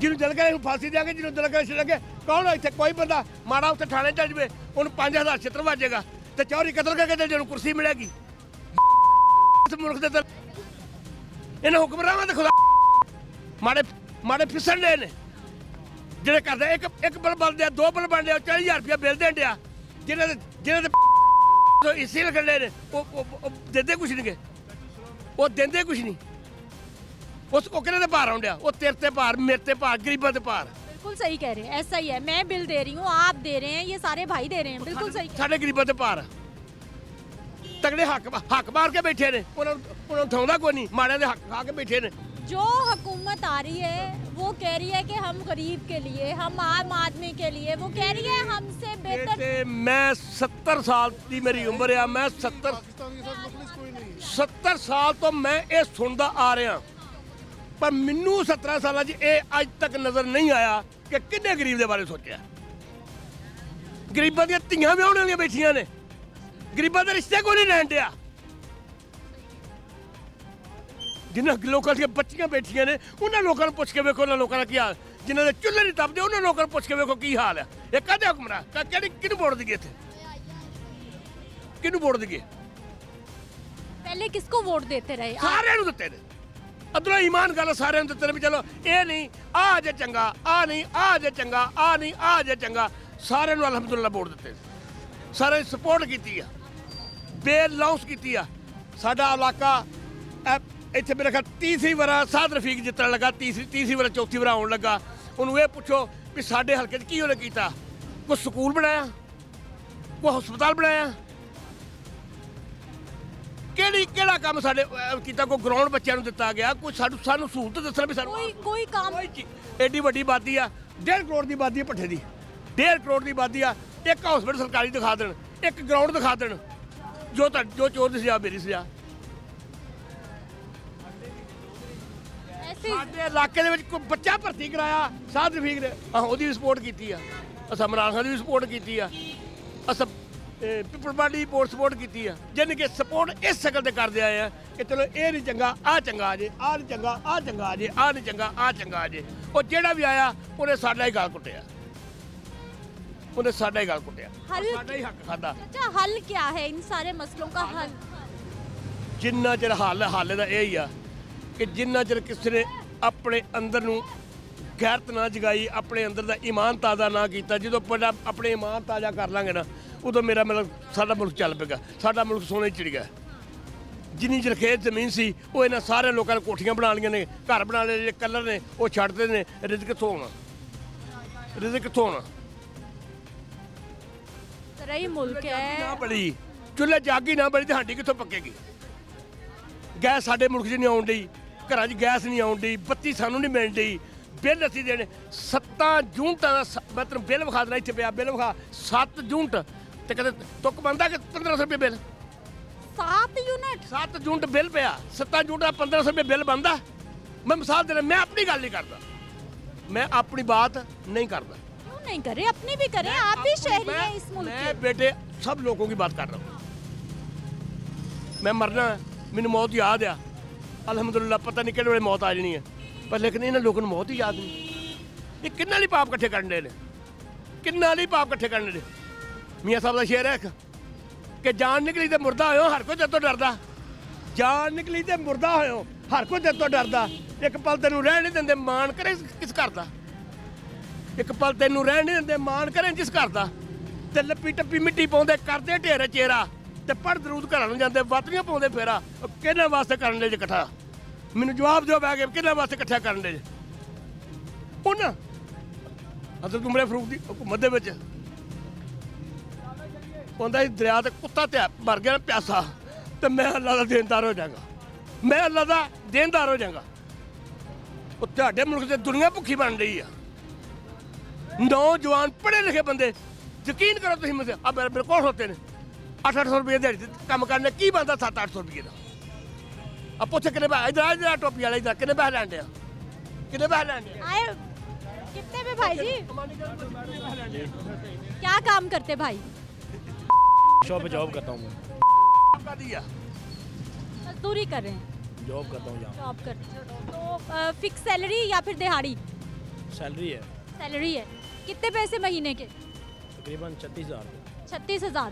ਜਿਹਨੂੰ ਦਿਲ ਕਰੇ ਉਹਨੂੰ ਫਾਂਸੀ ਦਿਆਂਗੇ, ਜਿਹਨੂੰ ਦਿਲ ਕਰੇ ਛੱਡਾਂਗੇ, ਕੌਣ ਇੱਥੇ? ਕੋਈ ਬੰਦਾ ਮਾੜਾ ਉੱਥੇ ਥਾਣੇ ਚੱਲ ਜਵੇ, ਉਹਨੂੰ 5000 ਛਿੱਤਰ ਵੱਜੇਗਾ। ਤੇ ਚੌਰੀ ਕਤਲ ਕਰਕੇ ਤੇ ਜਿਹਨੂੰ ਕੁਰਸੀ ਮਿਲੇਗੀ। ਇਸ ਮੁਲਕ ਦੇ ਇਹਨਾਂ ਹੁਕਮਰਾਨਾਂ ਦੇ ਖੁਦਾ ਮਾੜੇ ਮਾੜੇ ਫਿਸਣ ਨੇ। ਜਿਹੜੇ ਕਰਦੇ ਇੱਕ ਇੱਕ ਬਲ ਬਲਦੇ ਆ ਦੋ ਬਲ ਬਣਦੇ ਆ 40000 ਰੁਪਏ ਬਿੱਲ ਦੇਣ ਡਿਆ ਜਿਹਨਾਂ ਦੇ ਜਿਹਨਾਂ ਦੇ ਇਸੇ ਲੱਗਣੇ ਨੇ ਉਹ ਉਹ- ਉਹ ਦਿੰਦੇ ਕੁਛ ਨਹੀਂ ਗੇ ਉਹ ਦਿੰਦੇ ਕੁਛ ਨਹੀਂ ਉਸ ਉਹ ਕਿਹਨਾਂ ਦੇ ਭਾਰ ਆਉਂਦਿਆ ਉਹ ਤੇਰੇ ਤੇ ਭਾਰ ਮੇਰੇ ਤੇ ਭਾਰ ਗਰੀਬਾਂ ਤੇ ਭਾਰ बिल्कुल सही कह रहे हैं ऐसा ही है मैं बिल दे रही हूँ आप दे रहे हैं ये सारे भाई दे रहे हैं बिल्कुल सही कह ਸਾਡੇ ਗਰੀਬਾਂ ਤੇ ਭਾਰ ਤਗੜੇ ਹੱਕ ਹੱਕ ਮਾਰ ਕੇ ਬੈਠੇ ਨੇ ਉਹਨਾਂ ਨੂੰ ਉਹਨਾਂ ਨੂੰ ਥਾਉਂਦਾ ਕੋਈ ਨਹੀਂ ਮਾੜਿਆਂ ਦੇ ਹੱਕ ਖਾ ਕੇ ਬੈਠੇ ਨੇ जो हुकूमत आ रही है वो कह रही है कि हम गरीब के लिए हम आम आदमी के लिए वो कह रही है हमसे बेहतर मैं सत्तर साल की मेरी उम्र है मैं सत्तर सत्तर साल तो मैं ये सुनता आ रहा। पर मैनू सत्रह साल अज तक नज़र नहीं आया कि किन्ने गरीब के बारे सोचा गरीबों दियाँ धियाँ ब्याह बैठिया ने। गरीबा के रिश्ते को नहीं रहन दिया ਜਿਨ੍ਹਾਂ ਲੋਕਾਂ ਦੀਆਂ ਬੱਚੀਆਂ ਬੈਠੀਆਂ ਨੇ ਉਹਨਾਂ ਲੋਕਾਂ ਨੂੰ ਪੁੱਛ ਕੇ ਵੇਖੋ ਉਹਨਾਂ ਲੋਕਾਂ ਦਾ ਕੀ ਹਾਲ। ਜਿਨ੍ਹਾਂ ਦੇ ਚੁੱਲ੍ਹੇ ਨਹੀਂ ਤਪਦੇ ਉਹਨਾਂ ਲੋਕਾਂ ਨੂੰ ਪੁੱਛ ਕੇ ਵੇਖੋ ਕੀ ਹਾਲ ਹੈ। ਇਹ ਕਾਹਦੇ ਹੁਕਮਰਾ ਕਿਹੜੀ ਕਿਹਨੂੰ ਵੋਟ ਦਈਏ ਇੱਥੇ? ਕਿਹਨੂੰ ਵੋਟ ਦਈਏ? ਪਹਿਲੇ ਕਿਸ ਕੋ ਵੋਟ ਦਿੱਤੇ ਰਹੇ? ਸਾਰਿਆਂ ਨੂੰ ਦਿੱਤੇ ਨੇ। ਅਦਰਾ ਈਮਾਨ ਗੱਲ ਸਾਰਿਆਂ ਨੂੰ ਦਿੱਤੇ ਨੇ ਵੀ ਚਲੋ ਇਹ ਨਹੀਂ ਆ ਜੇ ਚੰਗਾ ਆ ਨਹੀਂ ਆ ਜੇ ਚੰਗਾ ਆ ਨਹੀਂ ਆ ਜੇ ਚੰਗਾ। ਸਾਰਿਆਂ ਨੂੰ ਅਲਹਮਦੁਲਿਲਾ ਵੋਟ ਦਿੱਤੇ ਸਾਰੇ ਸਪੋਰਟ ਕੀਤੀ ਆ। ਬੇਲੌਂਸ ਕੀਤੀ ਆ। ਸਾਡਾ ਇਲਾਕਾ ਇੱਥੇ ਮੇਰਾ ਖਿਆਲ ਤੀਸਰੀ ਵਾਰ ਸਾਧ ਰਫੀਕ ਜਿੱਤਣ ਲੱਗਾ ਤੀਸਰੀ ਤੀਸਰੀ ਵਾਰ ਚੌਥੀ ਵਾਰ ਆਉਣ ਲੱਗਾ। ਉਹਨੂੰ ਇਹ ਪੁੱਛੋ ਵੀ ਸਾਡੇ ਹਲਕੇ 'ਚ ਕੀ ਉਹਨੇ ਕੀਤਾ? ਕੋਈ ਸਕੂਲ ਬਣਾਇਆ? ਕੋਈ ਹਸਪਤਾਲ ਬਣਾਇਆ? ਕਿਹੜੀ ਕਿਹੜਾ ਕੰਮ ਸਾਡੇ ਕੀਤਾ? ਕੋਈ ਗਰਾਊਂਡ ਬੱਚਿਆਂ ਨੂੰ ਦਿੱਤਾ ਗਿਆ? ਕੋਈ ਸਾਨੂੰ ਸਾਨੂੰ ਸਹੂਲਤ ਦੱਸਣਾ ਵੀ ਸਾਨੂੰ ਕੋਈ ਕੰਮ ਐਡੀ ਵੱਡੀ ਬਾਦੀ ਆ। 1.5 ਕਰੋੜ ਦੀ ਬਾਦੀ ਆ ਪੱਠੇ ਦੀ। 1.5 ਕਰੋੜ ਦੀ ਬਾਦੀ ਆ। ਇੱਕ ਹਸਪੀਟਲ ਸਰਕਾਰੀ ਦਿਖਾ ਦੇਣ। ਇੱਕ ਗਰਾਊਂਡ ਦਿਖਾ ਦੇਣ। ਜੋ ਤਾਂ ਜੋ ਚੋਰ ਦੀ ਸਜ਼ਾ ਮੇਰੀ ਸਜ਼ਾ। ਸਾਡੇ ਇਲਾਕੇ ਦੇ ਵਿੱਚ ਕੋਈ ਬੱਚਾ ਭਰਤੀ ਕਰਾਇਆ ਸਾਧ ਰਫੀਕ ਨੇ। ਆਹ ਉਹਦੀ ਸਪੋਰਟ ਕੀਤੀ ਆ। ਅਸਾਂ ਇਮਰਾਨ ਖਾਨ ਦੀ ਸਪੋਰਟ ਕੀਤੀ ਆ। ਅਸਾਂ ਪਿਪਲਵਾੜੀ ਬੋਰਡ ਸਪੋਰਟ ਕੀਤੀ ਆ। ਜਿਨ ਕਿ ਸਪੋਰਟ ਇਸ ਸ਼ਕਲ ਤੇ ਕਰਦੇ ਆਏ ਆ ਕਿ ਚਲੋ ਇਹ ਨਹੀਂ ਚੰਗਾ ਆ ਚੰਗਾ ਜੇ ਆ ਨਹੀਂ ਚੰਗਾ ਆ ਚੰਗਾ ਜੇ ਆ ਨਹੀਂ ਚੰਗਾ ਆ ਚੰਗਾ ਜੇ। ਉਹ ਜਿਹੜਾ ਵੀ ਆਇਆ ਉਹਨੇ ਸਾਡਾ ਹੀ ਗਾਲ ਕੁੱਟਿਆ। ਉਹਨੇ ਸਾਡਾ ਹੀ ਗਾਲ ਕੁੱਟਿਆ। ਸਾਡਾ ਹੀ ਹੱਕ ਖਾਦਾ ਅੱਛਾ ਹੱਲ ਕੀ ਹੈ? ਇਨ ਸਾਰੇ ਮਸਲੋਂ ਦਾ ਹੱਲ। ਜਿੰਨਾ ਚਿਰ ਹੱਲ ਹਾਲੇ ਦਾ ਇਹ ਹੀ ਆ ਕਿ ਜਿੰਨਾ ਚਿਰ ਕਿਸੇ ਨੇ ਆਪਣੇ ਅੰਦਰ ਨੂੰ ਗੈਰਤ ਨਾ ਜਗਾਈ ਆਪਣੇ ਅੰਦਰ ਦਾ ਈਮਾਨ ਤਾਜ਼ਾ ਨਾ ਕੀਤਾ ਜਦੋਂ ਪਹਿਲਾਂ ਆਪਣੇ ਇਮਾਨ ਤਾਜ਼ਾ ਕਰ ਲਾਂਗੇ ਨਾ ਉਦੋਂ ਮੇਰਾ ਮਤਲਬ ਸਾਡਾ ਮੁਲਕ ਚੱਲ ਪਏਗਾ ਸਾਡਾ ਮੁਲਕ ਸੋਨੇ ਚਿੜ ਗਿਆ ਜਿੰਨੀ ਖੇਤ ਜ਼ਮੀਨ ਸੀ ਉਹ ਇਹਨਾਂ ਸਾਰੇ ਲੋਕਾਂ ਨੇ ਕੋਠੀਆਂ ਬਣਾ ਲਈਆਂ ਨੇ ਘਰ ਬਣਾ ਲਏ ਜਿਹੜੇ ਕਲਰ ਨੇ ਉਹ ਛੱਡਦੇ ਨੇ ਰਿਜ਼ਕ ਕਿੱਥੋਂ ਆਉਣਾ ਰਿਜ਼ਕ ਕਿੱਥੋਂ ਆਉਣਾ ਰਹੀ ਮੁਲਕ ਹੈ ਨਾ ਬੜੀ ਚੁੱਲ੍ਹੇ ਜਾਗੀ ਨਾ ਬੜੀ ਤੇ ਹਾਂਡੀ ਕਿੱਥੋਂ ਪੱਕੇਗੀ? ਗੈਸ ਸਾਡੇ ਮੁਲਕ 'ਚ ਨਹੀਂ ਆਉਣ ਲਈ ਘਰਾਂ 'ਚ ਗੈਸ ਨਹੀਂ ਆਉਣ ਡਈ ਬੱਤੀ ਸਾਨੂੰ ਨਹੀਂ ਮਿਲਣ ਡਈ ਬਿੱਲ ਅਸੀਂ ਦੇਣੇ 7 ਜੂਨਟਾਂ ਦਾ ਸ- ਮੈਂ ਤੈਨੂੰ ਬਿੱਲ ਵਿਖਾ ਦੇਣਾ ਇੱਥੇ ਪਿਆ ਬਿੱਲ ਵਿਖਾ 7 ਜੂਨਟ ਤੇ ਕਦੇ ਤੁੱਕ ਬੰਦਾ ਕਿ 1500 ਰੁਪਏ ਬਿੱਲ सात यूनिट 7 ਯੂਨਿਟ ਬਿੱਲ ਪਿਆ 7 ਯੂਨਿਟ ਦਾ 1500 ਰੁਪਏ ਬਿੱਲ ਬੰਦਾ ਮੈਂ ਮਿਸਾਲ ਦੇ ਰਿਹਾ ਮੈਂ ਆਪਣੀ ਗੱਲ ਨਹੀਂ ਕਰਦਾ ਮੈਂ ਆਪਣੀ ਬਾਤ नहीं करता क्यों नहीं करे अपनी भी करें आप भी शहरी मैं- हैं इस मुल्क मैं के बेटे सब लोगों की बात कर रहा हूँ मैं मरना है ਮੈਨੂੰ ਮੌਤ ਯਾਦ ਆ ਅਲਹਮਦੁਲਿਲਾ, ਪਤਾ ਨਹੀਂ ਕਿਹੜੇ ਵੇਲੇ ਮੌਤ ਆ ਜਾਣੀ ਹੈ। ਪਰ ਲੇਕਿਨ ਇਹਨਾਂ ਲੋਕਾਂ ਨੂੰ ਮੌਤ ਹੀ ਯਾਦ ਨਹੀਂ। ਇਹ ਕਿੰਨਾ ਲਈ ਪਾਪ ਇਕੱਠੇ ਕਰਨ ਦੇ ਨੇ? ਕਿੰਨਾ ਲਈ ਪਾਪ ਇਕੱਠੇ ਕਰਨ ਦੇ? ਮੀਆਂ ਸਾਹਿਬ ਦਾ ਸ਼ੇਰ ਹੈ ਕਿ ਜਾਨ ਨਿਕਲੀ ਤੇ ਮੁਰਦਾ ਹੋਇਓ, ਹਰ ਕੋਈ ਤੇਰੇ ਤੋਂ ਡਰਦਾ। ਜਾਨ ਨਿਕਲੀ ਤੇ ਮੁਰਦਾ ਹੋਇਓ, ਹਰ ਕੋਈ ਤੇਰੇ ਤੋਂ ਡਰਦਾ। ਇੱਕ ਪਲ ਤੈਨੂੰ ਰਹਿਣ ਨਹੀਂ ਦਿੰਦੇ, ਮਾਣ ਕਰੇ ਕਿਸ ਕਰਦਾ ਇੱਕ ਪਲ ਤੈਨੂੰ ਰਹਿਣ ਨਹੀਂ ਦਿੰਦੇ, ਮਾਣ ਕਰੇ ਜਿਸ ਕਰਦਾ ਤੇ ਲੱਪੀ ਟੱਪੀ ਮਿੱਟੀ ਪਾਉਂਦੇ, ਕਰਦੇ ਢੇਰ ਚੇਰਾ ਤੇ ਪੜ ਦਰੂਦ ਘਰਾਂ ਨੂੰ ਜਾਂਦੇ ਵਾਤੀਆਂ ਪਾਉਂਦੇ ਫੇਰਾ। ਕਿਹਨਾਂ ਵਾਸਤੇ ਕਰਨ ਦੇ ਇਕੱਠਾ? ਮੈਨੂੰ ਜਵਾਬ ਦਿਓ ਬੈ ਕੇ ਕਿਹਨਾਂ ਵਾਸਤੇ ਇਕੱਠਾ ਕਰਨ ਦੇ ਉਹਨਾਂ ਹਜ਼ਰਤ ਉਮਰ ਫਰੂਕ ਦੀ ਹਕੂਮਤ ਦੇ ਵਿੱਚ। ਉਹਦਾ ਹੀ ਦਰਿਆ ਤੇ ਕੁੱਤਾ ਤੇ ਮਰ ਗਿਆ ਪਿਆਸਾ। ਤੇ ਮੈਂ ਅੱਲਾ ਦਾ ਦੇਣਦਾਰ ਹੋ ਜਾਗਾ। ਮੈਂ ਅੱਲਾ ਦਾ ਦੇਣਦਾਰ ਹੋ ਜਾਗਾ। ਉਹ ਤੁਹਾਡੇ ਮੁਲਕ ਤੇ ਦੁਨੀਆ ਭੁੱਖੀ ਬਣ ਰਹੀ ਆ। ਨੌਜਵਾਨ ਪੜ੍ਹੇ ਲਿਖੇ ਬੰਦੇ, ਯਕੀਨ ਕਰੋ ਤੁਸੀਂ ਮੇਰੇ ਆ ਮੇਰੇ ਕੋਲ ਹੋਤੇ ਨੇ। 8-800 ਰੁਪਏ ਦਿਹਾੜੀ ਤੇ ਕੰਮ ਕਰਨੇ ਕੀ ਬੰਦਾ 7-800 ਰੁਪਏ ਦਾ ਆ ਪੁੱਛ ਕਿਨੇ ਬਾ ਇਧਰ ਇਧਰ ਟੋਪੀ ਵਾਲਾ ਇਧਰ ਕਿਨੇ ਬਹਿ ਲੈਂਦੇ ਆ ਕਿਨੇ ਬਹਿ ਲੈਂਦੇ ਆ आए कितने में भाई जी क्या काम करते भाई शॉप पे जॉब करता हूँ मैं आपका दिया मजदूरी कर रहे हैं जॉब करता हूँ यहाँ जॉब करते हैं तो फिक्स सैलरी या फिर दिहाड़ी सैलरी है सैलरी है कितने पैसे महीने के तकरीबन छत्तीस हज़ार छत्तीस हजार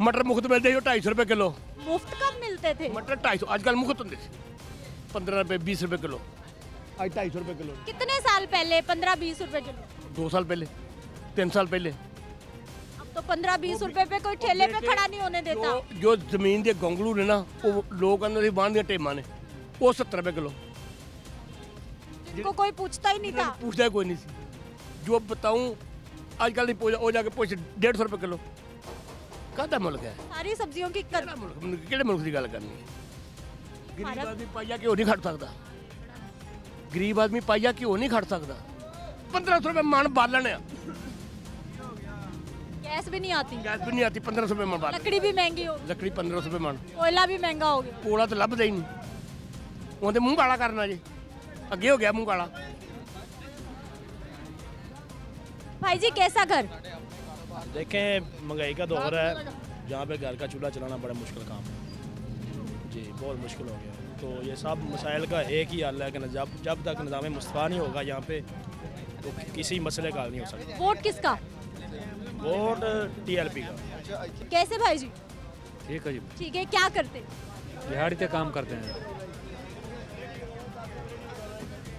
मटर मुफ़्त मिलते थे ढाई सौ रुपये किलो। मुफ़्त कब मिलते थे? मटर ढाई सौ अजकल मुफ़्त होंगे पंद्रह रुपये बीस रुपये किलो। आज ढाई सौ रुपये किलो। कितने साल पहले? पंद्रह बीस रुपये किलो। दो साल पहले तीन साल पहले। तो पंद्रह बीस रुपए पे कोई ठेले पे खड़ा नहीं होने देता। जो, जो ज़मीन के गोंगलू ने ना वो लोग बाँध दिया टेमा ने। वो सत्तर रुपये किलो। जिनको कोई पूछता ही नहीं था। पूछता कोई नहीं जो बताऊँ आजकल नहीं पूछा जाके पूछ डेढ़ सौ रुपए किलो। ਕਾਹਦਾ ਮੁਲਕ ਹੈ सारी सब्जियों की कर ਕਿਹੜਾ ਮੁਲਕ ਮੈਨੂੰ ਕਿਹੜੇ ਮੁਲਕ ਦੀ ਗੱਲ ਕਰਨੀ ਹੈ ਗਰੀਬ ਭਾਰਤ- ਆਦਮੀ ਪਾਈਆ ਕਿਉਂ ਨਹੀਂ ਖੜ ਸਕਦਾ ਗਰੀਬ ਆਦਮੀ ਪਾਈਆ ਕਿਉਂ ਨਹੀਂ ਖੜ ਸਕਦਾ 1500 ਰੁਪਏ ਮਣ ਬਾਲਣ ਆ गैस भी नहीं आती ਗੈਸ ਵੀ ਨਹੀਂ ਆਤੀ 1500 ਰੁਪਏ ਮਣ ਬਾਲਣ लकड़ी भी महंगी हो ਲੱਕੜੀ 1500 ਰੁਪਏ ਮਣ कोयला भी महंगा हो गया ਕੋਲਾ ਤਾਂ ਲੱਭਦਾ ਹੀ ਨਹੀਂ ਉਹਦੇ ਮੂੰਹ ਕਾਲਾ ਕਰਨਾ ਜੀ ਅੱਗੇ ਹੋ ਗਿਆ ਮੂੰਹ ਕਾਲਾ भाई जी कैसा घर देखें महँगाई का दौर है। जहाँ पे घर का चूल्हा चलाना बड़ा मुश्किल काम है। जी बहुत मुश्किल हो गया तो ये सब मसाइल का एक ही हल है कि जब जब तक निज़ाम मुस्तफ़ा नहीं होगा यहाँ पे तो किसी मसले का हल नहीं हो सकता। वोट किसका? वोट टीएलपी का। कैसे भाई जी? ठीक है जी। ठीक है क्या करते? दिहाड़ी पे काम करते हैं।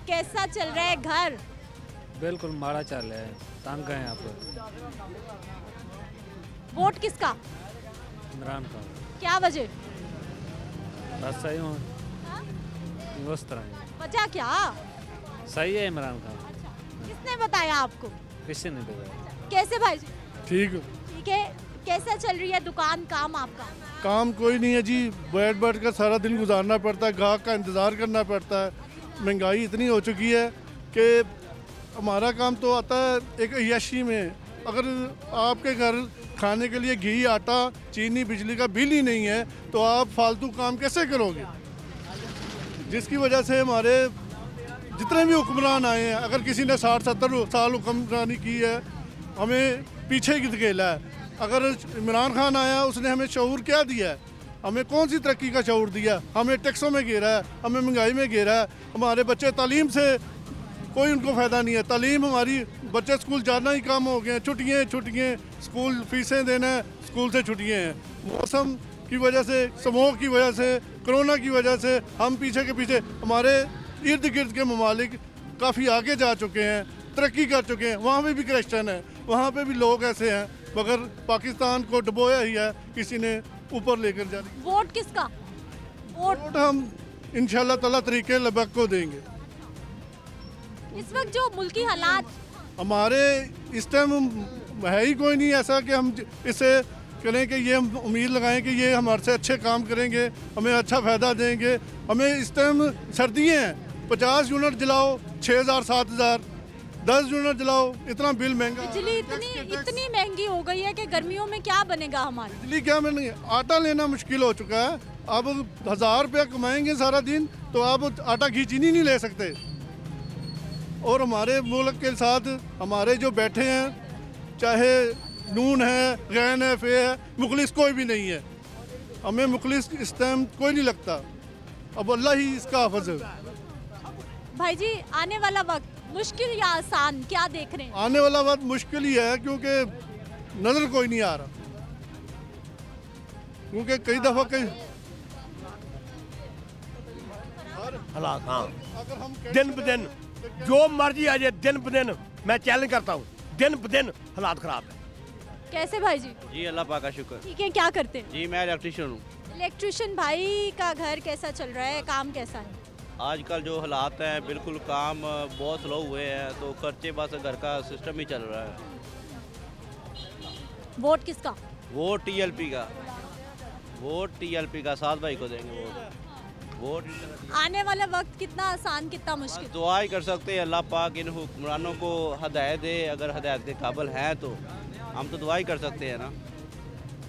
कैसा चल रहा है घर? बिल्कुल माड़ा चल रहा है। तंग है यहाँ पर वोट किसका? इमरान का। क्या वजह? बस सही हूँ। हाँ? तरह है वजह क्या? सही है इमरान का। किसने बताया आपको? किससे नहीं पता कैसे भाई? जी ठीक। ठीक है कैसा चल रही है दुकान काम आपका? काम कोई नहीं है जी बैठ बैठ कर सारा दिन गुजारना पड़ता है गाहक का इंतज़ार करना पड़ता है। महँगाई इतनी हो चुकी है कि हमारा काम तो आता है एक अयाशी में। अगर आपके घर खाने के लिए घी, आटा, चीनी, बिजली का बिल ही नहीं है तो आप फालतू काम कैसे करोगे? जिसकी वजह से हमारे जितने भी हुक्मरान आए हैं, अगर किसी ने साठ, सत्तर साल हुक्मरानी की है, हमें पीछे की धकेला है। अगर इमरान खान आया, उसने हमें शऊर क्या दिया है? हमें कौन सी तरक्की का शऊर दिया? हमें टैक्सों में घेरा है, हमें महँगाई में घेरा है, हमारे बच्चे तालीम से कोई उनको फ़ायदा नहीं है। तालीम हमारी बच्चे स्कूल जाना ही कम हो गए हैं छुट्टियाँ। छुट्टियाँ स्कूल फीसें देना है स्कूल से छुट्टियाँ हैं। मौसम की वजह से समूह की वजह से कोरोना की वजह से हम पीछे के पीछे हमारे इर्द गिर्द के ममालिक काफ़ी आगे जा चुके हैं तरक्की कर चुके हैं। वहाँ पर भी क्रिश्चन है वहाँ पर भी लोग ऐसे हैं मगर पाकिस्तान को डबोया ही है किसी ने ऊपर लेकर जा वोट किसका? वोट वोट हम इन ताला तरीके लबक को देंगे। इस वक्त जो मुल्की हालात हमारे इस टाइम है ही कोई नहीं ऐसा कि हम इसे करें कि ये हम उम्मीद लगाएँ कि ये हमारे से अच्छे काम करेंगे हमें अच्छा फ़ायदा देंगे। हमें इस टाइम सर्दियाँ हैं पचास यूनिट जलाओ छः हज़ार सात हज़ार दस यूनिट जलाओ इतना बिल महँगा। बिजली इतनी इतनी महँगी हो गई है कि गर्मियों में क्या बनेगा हमारा? बिजली क्या मैंने आटा लेना मुश्किल हो चुका है। अब हज़ार रुपया कमाएँगे सारा दिन तो आप आटा घी चीनी नहीं ले सकते। और हमारे मुल्क के साथ हमारे जो बैठे हैं चाहे नून है गैन है फे है मुखलिस कोई भी नहीं है। हमें मुखलिस इस टाइम कोई नहीं लगता। अब अल्लाह ही इसका हाफज है। भाई जी आने वाला वक्त मुश्किल या आसान क्या देख रहे हैं? आने वाला वक्त मुश्किल ही है क्योंकि नज़र कोई नहीं आ रहा। क्योंकि कई दफ़ा कई हालात हाँ। दिन ब दिन। जो मर्ज़ी आ जाए दिन ब दिन मैं चैलेंज करता हूँ। दिन ब दिन हालात खराब है। कैसे भाई जी? जी अल्लाह पाक का शुक्र। ठीक है क्या करते हैं? जी मैं इलेक्ट्रिशियन हूँ। इलेक्ट्रिशियन भाई का घर कैसा चल रहा है? काम कैसा है? आजकल जो हालात हैं बिल्कुल काम बहुत स्लो हुए हैं तो खर्चे बस घर का सिस्टम ही चल रहा है। वोट किसका? वोट टीएलपी का। वोट टीएलपी का सात भाई को देंगे वोट वोट आने वाला वक्त कितना आसान कितना मुश्किल। दुआ ही कर सकते हैं अल्लाह पाक इन हुक्मरानों को हदायत दे अगर हदायत के काबिल हैं तो। हम तो दुआ ही कर सकते हैं ना।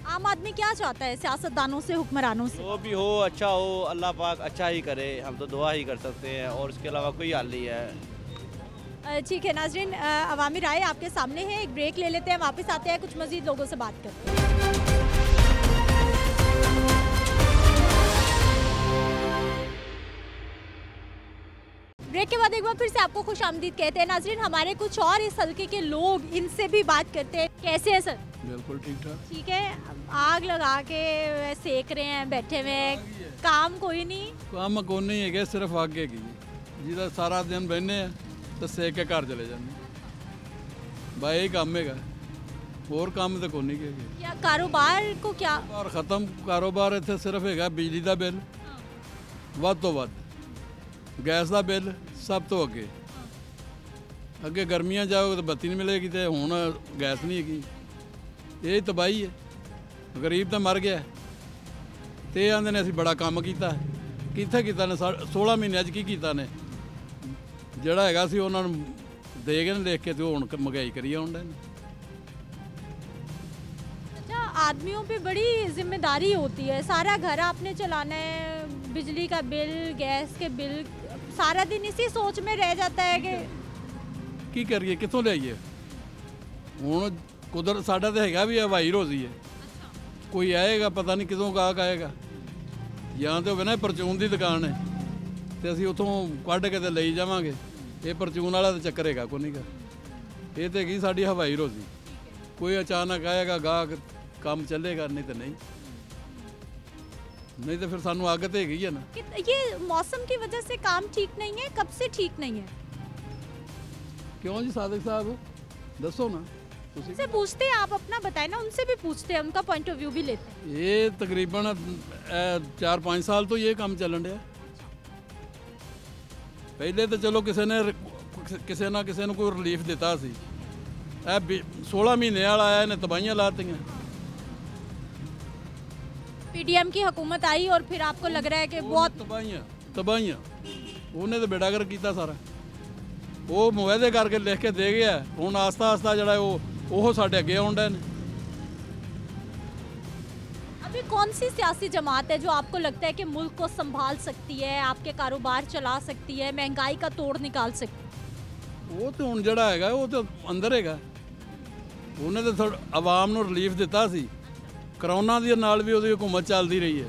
आम आदमी क्या चाहता है सियासतदानों से हुक्मरानों से? जो भी हो अच्छा हो अल्लाह पाक अच्छा ही करे हम तो दुआ ही कर सकते हैं और इसके अलावा कोई हल नहीं है। ठीक है नाजरीन अवामी राय आपके सामने है एक ब्रेक ले लेते हैं वापस आते हैं कुछ मजीद लोगों से बात करते हैं। बाद एक बार फिर से आपको खुश आमदीद कहते हैं नाजरीन हमारे कुछ और इस हल्के के लोग इनसे भी बात करते हैं कैसे है सर बिल्कुल ठीक ठाक ठीक है आग लगा के सेक रहे हैं बैठे हुए हैं काम कोई नहीं ਕੰਮ ਕੋਈ ਨਹੀਂ ਹੈਗੇ ਸਿਰਫ ਅੱਗ ਹੈਗੀ ਜੀ। ਜਿਹਦਾ ਸਾਰਾ ਦਿਨ ਬਹਿੰਦੇ ਆ ਤੇ ਸੇਕ ਕੇ ਘਰ ਚਲੇ ਜਾਂਦੇ ਬਾਈ ਇਹ ਕੰਮ ਹੈਗਾ ਹੋਰ ਕੰਮ ਤਾਂ ਕੋਈ ਨਹੀਂ ਹੈਗੇ या कारोबार को क्या ਔਰ ਖਤਮ ਕਾਰੋਬਾਰ ਇੱਥੇ ਸਿਰਫ ਹੈਗਾ ਬਿਜਲੀ ਦਾ ਬਿੱਲ ਵੱਧ ਤੋਂ ਵੱਧ ਗੈਸ ਦਾ ਬਿੱਲ ਸਭ ਤੋਂ ਅੱਗੇ ਅੱਗੇ ਗਰਮੀਆਂ ਜਾਓ ਤਾਂ ਬੱਤੀ ਨਹੀਂ ਮਿਲੇਗੀ ਤੇ ਹੁਣ ਗੈਸ ਨਹੀਂ ਹੈਗੀ ਇਹ ਤਬਾਹੀ ਹੈ ਗਰੀਬ ਤਾਂ ਮਰ ਗਿਆ ਤੇ ਇਹ ਆਂਦੇ ਨੇ ਅਸੀਂ ਬੜਾ ਕੰਮ ਕੀਤਾ ਕਿੱਥੇ ਕੀਤਾ ਨੇ ਸਾ- 16 ਮਹੀਨਿਆਂ 'ਚ ਕੀ ਕੀਤਾ ਨੇ ਜਿਹੜਾ ਹੈਗਾ ਸੀ ਉਹਨਾਂ ਨੂੰ ਦੇ ਗਏ ਨੇ ਲਿਖ ਕੇ ਤੇ ਉਹ ਹੁਣ ਕ- ਮਹਿੰਗਾਈ ਕਰੀ ਆਉਂਦੇ ਨੇ अच्छा आदमियों पे बड़ी जिम्मेदारी होती है सारा घर आपने चलाना है बिजली का बिल गैस के बिल सारा दिन इसी सोच में रह जाता है कि ਕੀ ਕਰੀਏ ਕਿੱਥੋਂ ਲਿਆਈਏ ਹੁਣ ਕੁਦਰਤ ਸਾਡਾ ਤਾਂ ਹੈਗਾ ਵੀ ਹਵਾਈ ਰੋਜ਼ੀ ਹੈ ਕੋਈ ਆਏਗਾ ਪਤਾ ਨਹੀਂ ਕਿਦੋਂ ਗਾਹਕ ਆਏਗਾ ਜਾਂ ਤੇ ਹੋਵੇ ਨਾ ਪਰਚੂਨ ਦੀ ਦੁਕਾਨ ਹੈ ਤੇ ਅਸੀਂ ਉਥੋਂ ਕੱਢ ਕੇ ਤੇ ਲਈ ਜਾਵਾਂਗੇ ਇਹ ਪਰਚੂਨ ਵਾਲਾ ਤਾਂ ਚੱਕਰ ਹੈਗਾ ਕੋਈ ਨਹੀਂਗਾ ਇਹ ਤੇ ਹੈਗੀ ਸਾਡੀ ਹਵਾਈ ਰੋਜ਼ੀ ਕੋਈ ਅਚਾਨਕ ਆਏਗਾ ਗਾਹਕ ਕੰਮ ਚੱਲੇਗਾ ਨਹੀਂ ਤੇ ਨਹੀਂ ਨਹੀਂ ਤੇ ਫਿਰ ਸਾਨੂੰ ਅੱਗ ਤੇ ਹੈਗੀ ਹੈ ਨਾ कि ये मौसम की वजह से काम ठीक नहीं है कब से ठीक नहीं है ਕਿਉਂ ਜੀ ਸਾਦਕ ਸਾਹਿਬ ਦੱਸੋ ਨਾ ਤੁਸੀਂ उनसे पूछते हैं आप अपना बताएं ना उनसे भी पूछते हैं उनका पॉइंट ऑफ व्यू भी लेते हैं ਇਹ ਤਕਰੀਬਨ 4-5 ਸਾਲ ਤੋਂ ਹੀ ਇਹ ਕੰਮ ਚੱਲਣ ਡਿਆ ਪਹਿਲੇ ਤਾਂ ਚਲੋ ਕਿਸੇ ਨੇ ਰ- ਕਿਸੇ ਨਾ ਕਿਸੇ ਨੂੰ ਕੋਈ ਰਿਲੀਫ ਦਿੱਤਾ ਸੀ ਇਹ ਵੀ 16 ਮਹੀਨੇ ਵਾਲਾ ਆਇਆ ਇਹਨੇ ਤਬਾਹੀਆਂ ਲਾਤੀਆਂ पीडीएम की हुकूमत आई और फिर आपको लग रहा है कि बहुत ਤਬਾਹੀਆਂ ਤਬਾਹੀਆਂ ਉਹਨੇ ਤਾਂ ਬੇੜਾ ਕਰ ਕੀਤਾ ਸਾਰਾ ਉਹ ਮੁਆਹਦੇ ਕਰਕੇ ਲਿਖ ਕੇ ਦੇ ਗਿਆ ਹੁਣ ਆਸਤਾ ਆਸਤਾ ਜਿਹੜਾ ਉਹ ਉਹ ਸਾਡੇ ਅੱਗੇ ਆਉਣ ਡਏ ਨੇ अभी कौन सी सियासी जमात है जो आपको लगता है कि मुल्क को संभाल सकती है आपके कारोबार चला सकती है महंगाई का तोड़ निकाल सकती है ਉਹ ਤੇ ਹੁਣ ਜਿਹੜਾ ਹੈਗਾ ਉਹ ਤੇ ਅੰਦਰ ਹੈਗਾ ਉਹਨੇ ਤੇ ਥੋੜ੍ਹਾ ਆਵਾਮ ਨੂੰ ਰਿਲੀਫ ਦਿੱਤਾ ਸੀ ਕਰੋਨਾ ਦੇ ਨਾਲ ਵੀ ਉਹਦੀ ਹਕੂਮਤ ਚੱਲਦੀ ਰਹੀ ਹੈ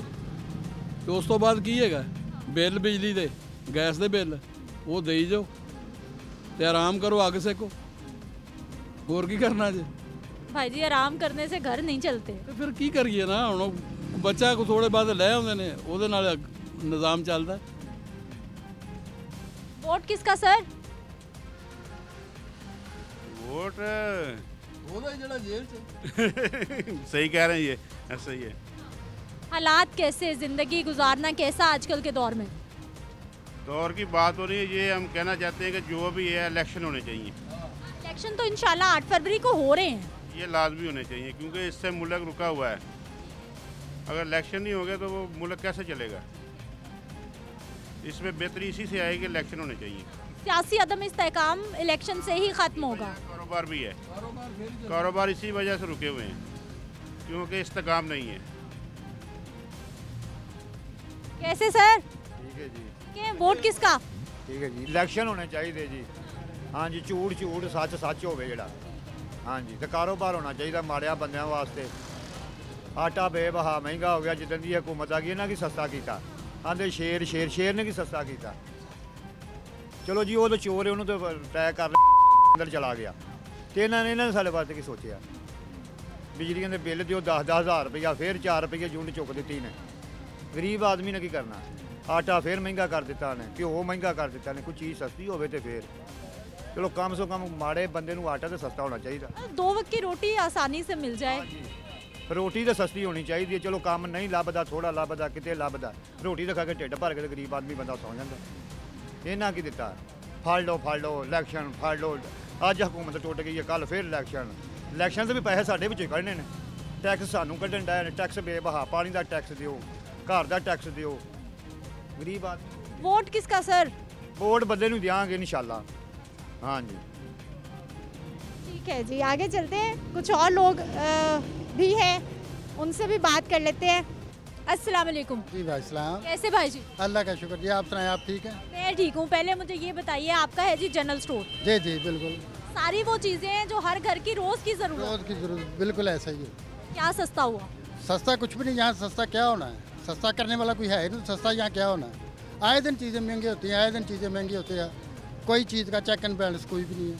ਤੇ ਉਸ ਤੋਂ ਬਾਅਦ ਕੀ ਹੈਗਾ ਬਿੱਲ ਬਿਜਲੀ ਦੇ ਗੈਸ ਦੇ ਬਿੱਲ ਉਹ ਦੇਈ ਜਾਓ ਤੇ ਆਰਾਮ ਕਰੋ ਅੱਗ ਸੇਕੋ ਹੋਰ ਕੀ ਕਰਨਾ ਜੇ भाई जी आराम करने से घर नहीं चलते ਤੇ ਫਿਰ ਕੀ ਕਰੀਏ ਨਾ ਹੁਣ ਉਹ ਬੱਚਾ ਕੋ ਥੋੜੇ ਬਾਅਦ ਲੈ ਆਉਂਦੇ ਨੇ ਉਹਦੇ ਨਾਲ ਨਿਜ਼ਾਮ ਚੱਲਦਾ वोट किसका सर वोट ਉਹਦਾ *laughs* ਜਿਹੜਾ ਜੇਲ੍ਹ 'ਚ सही कह रहे हैं ये ऐसा ही है हालात कैसे ज़िंदगी गुजारना कैसा आजकल के दौर में दौर की बात हो रही है ये हम कहना चाहते हैं कि जो भी है इलेक्शन होने चाहिए इलेक्शन तो इंशाल्लाह आठ फरवरी को हो रहे हैं ये लाजमी होने चाहिए क्योंकि इससे मुल्क रुका हुआ है अगर इलेक्शन नहीं हो गया तो वो मुल्क कैसे चलेगा इसमें बेहतरी इसी से आएगी कि इलेक्शन होने चाहिए सियासी अदम इस्तेकाम इलेक्शन से ही ख़त्म होगा कारोबार भी है। कारोबार इसी वजह से रुके हुए हैं क्योंकि इस्तकाम नहीं है। कैसे सर? ठीक है जी। वोट किसका? ठीक है जी इलेक्शन होने चाहिए जी। हाँ जी झूठ झूठ सच सच होवे जड़ा हाँ जी तो कारोबार होना चाहिए माड़िया बंद वास्ते। आटा बेबहा महँगा हो गया जिदन की हुकूमत आ गई इन्होंने की सस्ता किया आते शेर शेर शेर ने की सस्ता किया चलो जी वो तो चोर है उन्होंने तो अटैक कर अंदर चला गया। ਤੇ ਇਹਨਾਂ ਨੇ ਇਹਨਾਂ ਨੇ ਸਾਡੇ ਵਾਸਤੇ ਕੀ ਸੋਚਿਆ। ਬਿਜਲੀ ਦੇ ਬਿੱਲ ਦਿਓ 10-10000 ਰੁਪਇਆ ਫੇਰ 4 ਰੁਪਏ ਯੂਨਿਟ ਚੁੱਕ ਦਿੱਤੀ ਨੇ ਗਰੀਬ ਆਦਮੀ ਨੇ ਕੀ ਕਰਨਾ? ਆਟਾ ਫੇਰ ਮਹਿੰਗਾ ਕਰ ਦਿੱਤਾ ਨੇ ਘਿਓ ਮਹਿੰਗਾ ਕਰ ਦਿੱਤਾ ਨੇ ਕੋਈ ਚੀਜ਼ ਸਸਤੀ ਹੋਵੇ ਤੇ ਫੇਰ। ਚਲੋ ਕਮ ਸੋ ਕਮ ਮਾੜੇ ਬੰਦੇ ਨੂੰ ਆਟਾ ਤੇ ਸਸਤਾ ਹੋਣਾ ਚਾਹੀਦਾ। ਦੋ ਵਕਤ ਰੋਟੀ ਆਸਾਨੀ ਸੇ ਮਿਲ ਜਾਏ। ਰੋਟੀ ਤਾਂ ਸਸਤੀ ਹੋਣੀ ਚਾਹੀਦੀ ਹੈ। ਚਲੋ ਕੰਮ ਨਹੀਂ ਲੱਭਦਾ ਥੋੜਾ ਲੱਭਦਾ ਕਿਤੇ ਲੱਭਦਾ। ਰੋਟੀ ਤਾਂ ਖਾ ਕੇ ਢਿੱਡ ਭਰ ਕੇ ਤੇ ਗਰੀਬ ਆਦਮੀ ਬੰਦਾ ਸੌਂ ਜਾਂਦਾ। ਇਹਨਾਂ ਕੀ ਦਿੱਤਾ? ਫੜ ਲਓ ਫੜ ਲਓ ਇਲੈਕਸ਼ਨ ਫੜ ਲਓ। ਅੱਜ ਹਕੂਮਤ ਟੁੱਟ ਗਈ ਹੈ ਕੱਲ ਫੇਰ ਇਲੈਕਸ਼ਨ ਇਲੈਕਸ਼ਨ ਦੇ ਵੀ ਪੈਸੇ ਸਾਡੇ ਵਿੱਚੋਂ ਹੀ ਕੱਢਣੇ ਨੇ ਟੈਕਸ ਸਾਨੂੰ ਕੱਢਣ ਡਾਇਆ ਨੇ ਟੈਕਸ ਬੇਬਹਾ ਪਾਣੀ ਦਾ ਟੈਕਸ ਦਿਓ ਘਰ ਦਾ ਟੈਕਸ ਦਿਓ ਗਰੀਬ ਆਦਮੀ वोट किसका सर ਵੋਟ ਬੰਦੇ ਨੂੰ ਦਿਆਂਗੇ ਇਨਸ਼ਾਅੱਲਾ ਹਾਂਜੀ ठीक है जी आगे चलते हैं कुछ और लोग अ, भी हैं उनसे भी बात कर लेते हैं अस्सलाम वालेकुम जी भाई सलाम। कैसे भाई जी अल्लाह का शुक्र जी आप सुनाए आप ठीक हैं? मैं ठीक हूँ। पहले मुझे ये बताइए आपका है जी जनरल स्टोर? जी जी बिल्कुल। सारी वो चीज़ें हैं जो हर घर की रोज़ की ज़रूरत रोज़ की ज़रूरत बिल्कुल ऐसा ही है। क्या सस्ता हुआ? सस्ता कुछ भी नहीं यहाँ सस्ता क्या होना है? सस्ता करने वाला कोई है नहीं सस्ता यहाँ क्या होना है? आए दिन चीज़ें महँगी होती हैं आए दिन चीज़ें महँगी होती हैं। कोई चीज़ का चेक एंड बैलेंस कोई भी नहीं है।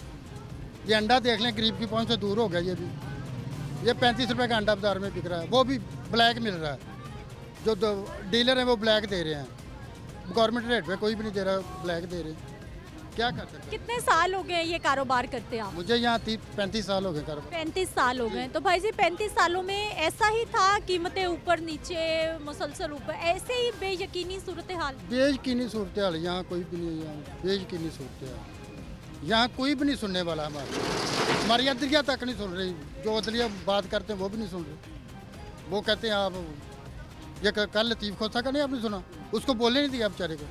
ये अंडा देख लें गरीब की पहुँच से दूर हो गया ये भी। ये पैंतीस रुपए का अंडा बाज़ार में बिक रहा है वो भी ब्लैक मिल रहा है। जो डीलर हैं वो ब्लैक दे रहे हैं। गवर्नमेंट रेट पे कोई भी नहीं दे रहा ब्लैक दे रहे हैं। क्या कर सकते कितने साल हो गए ये कारोबार करते हैं आप? मुझे यहाँ तीस पैंतीस साल हो गए कारोबार। पैंतीस साल हो गए तो भाई जी पैंतीस सालों में ऐसा ही था कीमतें ऊपर नीचे मुसलसल ऊपर? ऐसे ही बेयकीनी सूरत हाल? बेयकीनी सूरत हाल यहाँ कोई भी नहीं है यहाँ। बेयकीनी सूरत हाल। यहाँ कोई भी नहीं सुनने वाला हमारा। हमारी अदलिया तक नहीं सुन रही। जो अदलिया बात करते हैं वो भी नहीं सुन रहे। वो कहते हैं आप ये कल लतीफ़ खोसा का नहीं आपने सुना? उसको बोलने नहीं दिया बेचारे को?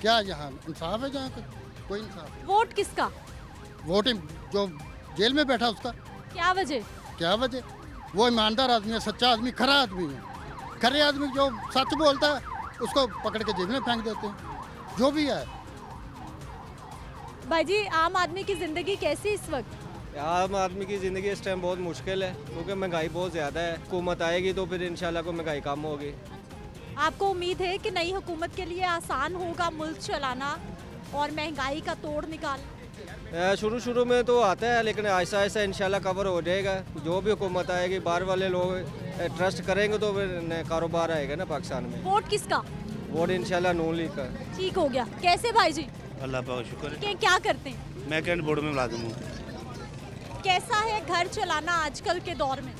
क्या यहाँ इंसाफ है जहाँ का कोई इंसाफ वोट किसका? वोट जो जेल में बैठा उसका। क्या वजह? क्या वजह? वो ईमानदार आदमी है सच्चा आदमी खरा आदमी है। खरे आदमी जो सच बोलता है उसको पकड़ के जेल में फेंक देते हैं। जो भी है। भाई जी आम आदमी की ज़िंदगी कैसी इस वक्त? आम आदमी की ज़िंदगी इस टाइम बहुत मुश्किल है क्योंकि महँगाई बहुत ज़्यादा है। हुकूमत आएगी तो फिर इंशाल्लाह को महँगाई कम होगी। आपको उम्मीद है कि नई हुकूमत के लिए आसान होगा मुल्क चलाना और महँगाई का तोड़ निकाल? शुरू शुरू में तो आता है लेकिन ऐसा ऐसा इंशाल्लाह कवर हो जाएगा। जो भी हुकूमत आएगी बाहर वाले लोग ट्रस्ट करेंगे तो फिर कारोबार आएगा ना पाकिस्तान में। वोट किसका? वोट इंशाल्लाह नून लीग का। ठीक हो गया। कैसे भाई जी? अल्लाह पाक का शुक्र है। क्या करते हैं? मैं कैंट बोर्ड में मुलाजिम हूँ। कैसा है घर चलाना आजकल के दौर में?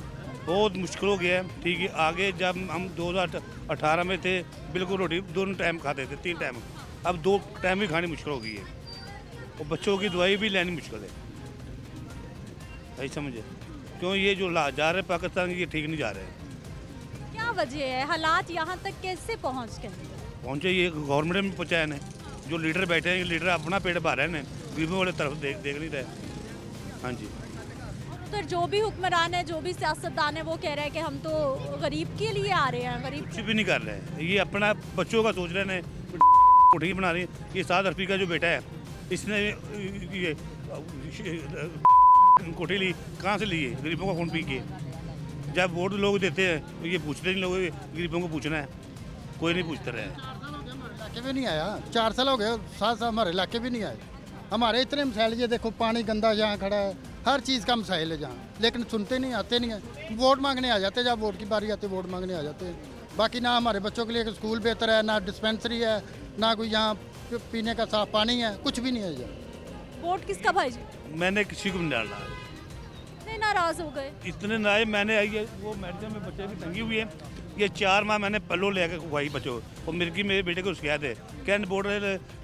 बहुत मुश्किल हो गया है ठीक है। आगे जब हम 2018 में थे बिल्कुल रोटी दोनों टाइम खाते थे तीन टाइम अब दो टाइम ही खानी मुश्किल हो गई है। और बच्चों की दवाई भी लेनी मुश्किल है। सही समझे? क्यों ये जो ला जा रहे हैं पाकिस्तान ये ठीक नहीं जा रहे हैं। क्या वजह है? हालात यहाँ तक कैसे पहुँच गए? पहुँचे ये गवर्नमेंट में पहुँचाए ने जो लीडर बैठे हैं लीडर अपना पेट भर रहे हैं। गरीबों वाले तरफ़ देख देख नहीं रहे। हाँ जी। उधर जो भी हुक्मरान है जो भी सियासतदान है वो कह रहे हैं कि हम तो गरीब के लिए आ रहे हैं गरीब कुछ भी नहीं कर रहे हैं। ये अपना बच्चों का सोच रहे हैं कोठी बना रही हैं। ये सात अरबी का जो बेटा है इसने ये कोठी ली कहाँ से ली है गरीबों का खून पी के। जब वोट लोग देते हैं तो ये पूछते नहीं लोग गरीबों को पूछना है। कोई नहीं पूछते रहे। इलाके में नहीं आया। चार साल हो गए सात साल हमारे इलाके भी नहीं आए। हमारे इतने मसाइल ये देखो पानी गंदा जहाँ खड़ा है। हर चीज़ का मसाइल है जहाँ। लेकिन सुनते नहीं आते नहीं हैं। वोट मांगने आ जाते हैं जब वोट की बारी आती वोट मांगने आ जाते हैं। बाकी ना हमारे बच्चों के लिए स्कूल बेहतर है ना डिस्पेंसरी है ना कोई यहाँ पीने का साफ़ पानी है कुछ भी नहीं है यहाँ वोट किसका भाई जी? मैंने किसी को नहीं इतने नाराज़ हो गए। इतने नए मैंने आई है वो मेडिसिन में बच्चे भी टंगी हुई है। ये चार माह मैंने पल्लो लेकर खुवाई बच्चों को। और मिर्गी मेरे बेटे को शिकायत है कैंट बोर्ड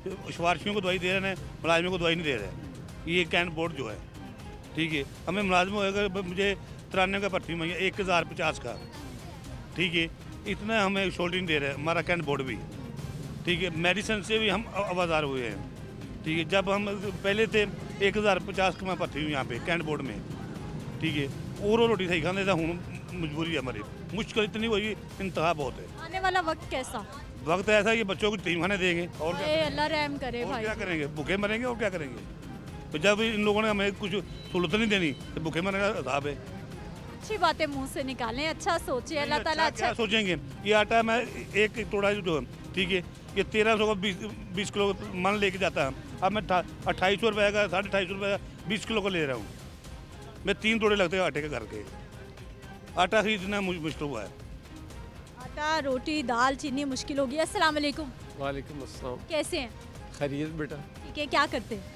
सिफारशियों को दवाई दे रहे हैं मुलाजमों को दवाई नहीं दे रहे। ये कैंट बोर्ड जो है। ठीक है। हमें मुलाजम होएगा ब- मुझे तिरानवे का भर्ती में एक हज़ार पचास का। ठीक है। इतना हमें शोल्डरिंग दे रहे हैं हमारा कैंट बोर्ड भी। ठीक है। मेडिसिन से भी हम आवाज़ार हुए हैं। ठीक है। जब हम पहले थे एक हज़ार पचास का मैं भर्ती हूँ यहाँ पे कैंट बोर्ड में। ठीक है। और रोटी सही खाने था हूँ मजबूरी है हमारी। मुश्किल इतनी हुई इंतहा बहुत है। आने वाला वक्त कैसा? वक्त ऐसा है कि बच्चों को तीन खाने देंगे और क्या अल्लाह रहम करे और भाई क्या करेंगे? भूखे मरेंगे और क्या करेंगे? तो जब इन लोगों ने हमें कुछ सहूलत नहीं देनी तो भूखे मरने का हिसाब है। अच्छी बातें मुँह से निकालें अच्छा सोचे अल्लाह ताला क्या अच्छा सोचेंगे? ये आटा मैं एक तोड़ा जो है, ठीक है ये तेरह सौ का बीस बीस किलो मन लेके जाता है। अब मैं अट्ठाईस सौ रुपये का साढ़े अट्ठाईस सौ रुपये का बीस किलो का ले रहा हूँ। मैं तीन तोड़े लगते हैं आटे के घर के। आटा खरीदना मुझ- मुश्किल हुआ है। आटा रोटी दाल चीनी मुश्किल होगी। अस्सलाम वालेकुम। वालेकुम अस्सलाम। कैसे हैं? खैरियत बेटा। ठीक है क्या करते हैं?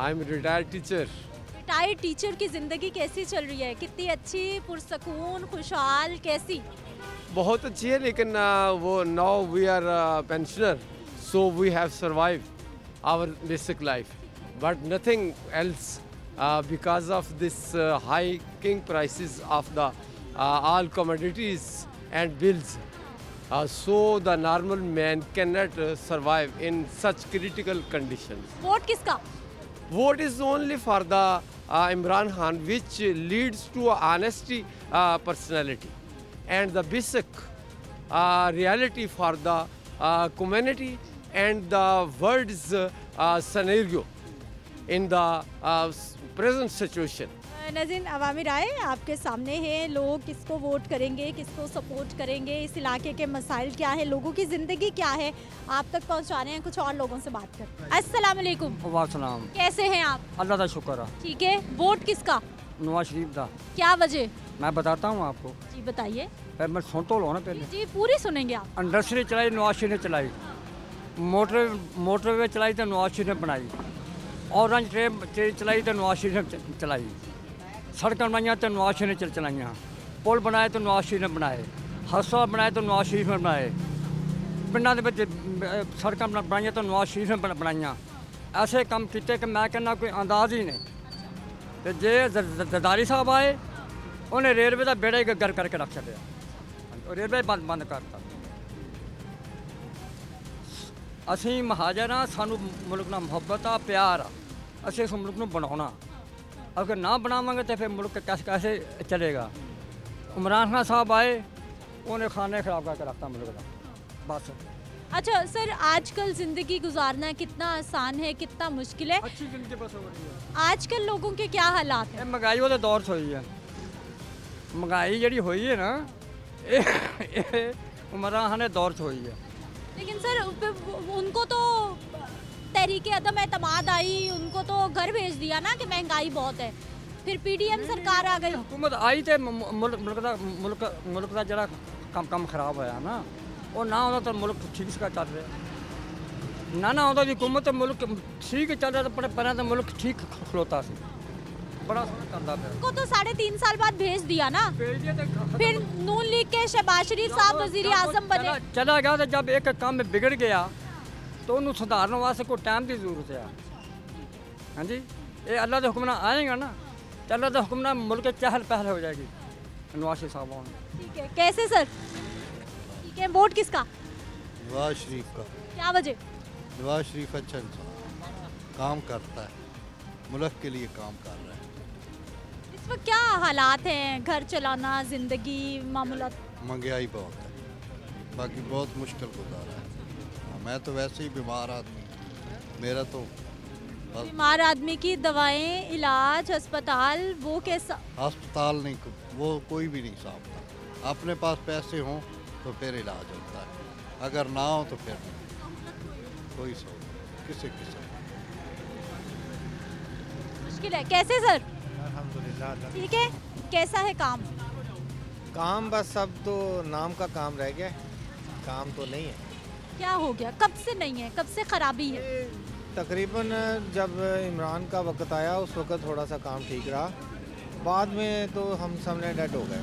I am retired teacher retired teacher की ज़िंदगी कैसी चल रही है? कितनी अच्छी पुरसकून खुशहाल कैसी? बहुत अच्छी है लेकिन वो now we are pensioner so we have survive our basic life but nothing else because of this hiking prices of the all commodities and bills. Uh, so the normal man cannot uh, survive in such critical conditions. Vote किसका? Vote is only for the uh, Imran Khan, which leads to honesty uh, personality and the basic uh, reality for the community and the world's scenario in the present situation. नजीन अवामी राय आपके सामने है। लोग किसको vote करेंगे किसको सपोर्ट करेंगे? इस इलाके के मसाइल क्या है? लोगों की ज़िंदगी क्या है? आप तक पहुँचा रहे हैं कुछ और लोगों से बात कर। अस्सलाम वालेकुम। वासलाम कैसे हैं आप? अल्लाह का शुक्र है। ठीक है। वोट किसका? नवाज़ शरीफ का क्या वजह? मैं बताता हूँ आपको। जी बताइए। मैं सुन तो लो ना पहले। जी पूरी सुनेंगे आप। इंडस्ट्री चलाई नवाज़ शरीफ ने चलाई। मोटर मोटरवे चलाई तो नवाज़ शरीफ ने बनाई। ट्रेन चलाई तो नवाज़ शरीफ ने चलाई। ਸੜਕਾਂ ਬਣਾਈਆਂ ਤੇ ਨਵਾਜ਼ ਸ਼ਰੀਫ ਨੇ ਚਲ ਚਲਾਈਆਂ। ਪੁਲ ਬਣਾਏ ਤੇ ਨਵਾਜ਼ ਸ਼ਰੀਫ ਨੇ ਬਣਾਏ। ਹਸਪਤਾਲ ਬਣਾਏ ਤੇ ਨਵਾਜ਼ ਸ਼ਰੀਫ ਨੇ ਬਣਾਏ। ਪਿੰਡਾਂ ਦੇ ਵਿੱਚ ਸੜਕਾਂ ਬਣਾਈਆਂ ਤੇ ਨਵਾਜ਼ ਸ਼ਰੀਫ ਨੇ ਬਣਾਈਆਂ। ਐਸੇ ਕੰਮ ਕੀਤੇ ਕਿ ਮੈਂ ਕਹਿੰਦਾ ਕੋਈ ਅੰਦਾਜ਼ ਹੀ ਨਹੀਂ। ਤੇ ਜੇ ਜ਼ਰਦਾਰੀ ਸਾਹਿਬ ਆਏ, ਉਹਨੇ ਰੇਲਵੇ ਦਾ ਬੇੜਾ ਹੀ ਗੱਗਰ ਕਰਕੇ ਰੱਖ ਛੱਡਿਆ। ਉਹ ਰੇਲਵੇ ਬੰਦ ਬੰਦ ਕਰਤਾ। ਅਸੀਂ ਮਹਾਜਰ ਆ ਸਾਨੂੰ ਮੁਲਕ ਨਾਲ ਮੁਹੱਬਤ ਆ, ਪਿਆਰ ਆ। ਅਸੀਂ ਇਸ ਮੁਲਕ ਨੂੰ ਬਣਾਉਣਾ। अगर ना बनावेंगे तो फिर मुल्क कैसे कैसे चलेगा? उमरान खान साहब आए उन्हें खाने खराब करके रखता मुल्क का। बस। अच्छा सर आजकल ज़िंदगी गुजारना कितना आसान है कितना मुश्किल है? अच्छी ज़िंदगी बस हो रही है। आजकल लोगों के क्या हालात हैं? महँगाई वो दौर से हुई है। महँगाई जड़ी हुई है ना *laughs* उमरान खान दौर से हुई है। लेकिन सर उनको तो तहरीक अदम अतमाद आई उन उनको तो घर भेज दिया ना कि महंगाई बहुत है फिर पीडीएम सरकार आ गई ਹੁਕੂਮਤ ਆਈ ਤੇ ਮ- ਮ- ਮੁਲਕ ਮੁਲਕ ਦਾ ਮੁਲਕ ਮੁਲਕ ਦਾ ਜਿਹੜਾ ਕੰਮ ਕੰਮ ਖਰਾਬ ਹੋਇਆ ਨਾ ਉਹ ਨਾ ਉਹਦਾ ਤਾਂ ਮੁਲਕ ਠੀਕ ਸਕਾ ਚੱਲ ਰਿਹਾ ਨਾ ਨਾ ਉਹਦਾ ਦੀ ਹਕੂਮਤ ਤੇ ਮੁਲਕ ਠੀਕ ਚੱਲ ਰਿਹਾ ਤਾਂ ਪਰ ਪਹਿਲਾਂ ਤਾਂ ਮੁਲਕ ਠੀਕ ਖਲੋਤਾ ਸੀ ਬੜਾ ਸੋਹਣਾ ਚੱਲਦਾ ਪਿਆ उनको तो साढ़े तीन साल बाद भेज दिया ना फिर नून लीग के शहबाज शरीफ साहब वजीर आजम बने ਚਲਾ ਗਿਆ ਤਾਂ ਜਦ ਇੱਕ ਕੰਮ ਵਿਗੜ ਗਿਆ ਤਾਂ ਉਹਨੂੰ ਸੁਧਾਰਨ ਵਾਸਤੇ ਕੋਈ ਟਾਈਮ ਦੀ ਜ਼ਰੂਰਤ ਹੈ हाँ जी। ये अल्लाह के हुक्म ना आएगा ना तो अल्लाह के हुक्म ना मुल्क चहल पहल हो जाएगी नवाज़ शरीफ साहब ठीक है कैसे सर? ठीक है वोट किसका? नवाज़ शरीफ का। क्या वजह? नवाज़ शरीफ अच्छा इंसान काम करता है मुल्क के लिए काम कर रहा है। इस वक्त क्या हालात हैं? घर चलाना ज़िंदगी मामूलत? महँगाई बहुत है। बाकी बहुत मुश्किल गुजारा है। मैं तो वैसे ही बीमार आदमी मेरा तो बीमार आदमी की दवाएँ इलाज अस्पताल वो कैसा? अस्पताल नहीं वो कोई भी नहीं सामता अपने पास पैसे हों तो फिर इलाज होता है। अगर ना हो तो फिर नहीं। कोई सो किसी किसी मुश्किल है। कैसे सर? अल्हम्दुलिल्लाह ठीक है। कैसा है काम? काम बस सब तो नाम का काम रह गया काम तो नहीं है। क्या हो गया? कब से नहीं है? कब से खराबी है? तकरीबन जब इमरान का वक्त आया उस वक्त थोड़ा सा काम ठीक रहा। बाद में तो हम सबने डेड हो गए।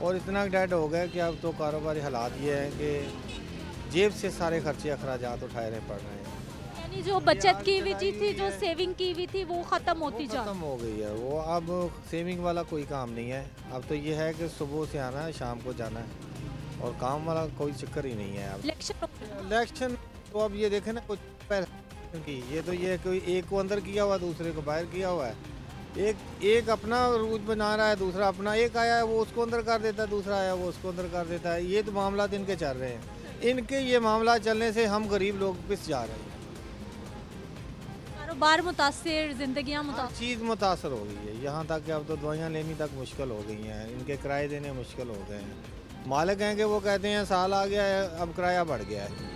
और इतना डेड हो गया कि अब तो कारोबारी हालात ये हैं कि जेब से सारे खर्चे अखराज उठाने पड़ रहे हैं। यानी जो बचत की हुई चीज़ थी जो सेविंग की हुई थी वो खत्म होती जा खत्म हो गई है। वो अब सेविंग वाला कोई काम नहीं है। अब तो ये है कि सुबह से आना है शाम को जाना है। और काम वाला कोई चक्कर ही नहीं है अब। इलेक्शन तो अब ये देखे ना कुछ पहले की ये तो ये कोई एक को अंदर किया हुआ दूसरे को बाहर किया हुआ है। एक एक अपना रूज बना रहा है दूसरा अपना एक आया है वो उसको अंदर कर देता है दूसरा आया वो उसको अंदर कर देता है। ये तो मामला इनके चल रहे हैं। इनके ये मामला चलने से हम गरीब लोग पिस जा रहे हैं। कारोबार मुतासर जिंदगियाँ मुतासर। चीज़ मुतासर हो गई है। यहाँ तक कि अब तो दवाइयाँ लेनी तक मुश्किल हो गई हैं। इनके किराए देने मुश्किल हो गए हैं। मालिक हैं कि वो कहते हैं साल आ गया है अब किराया बढ़ गया है।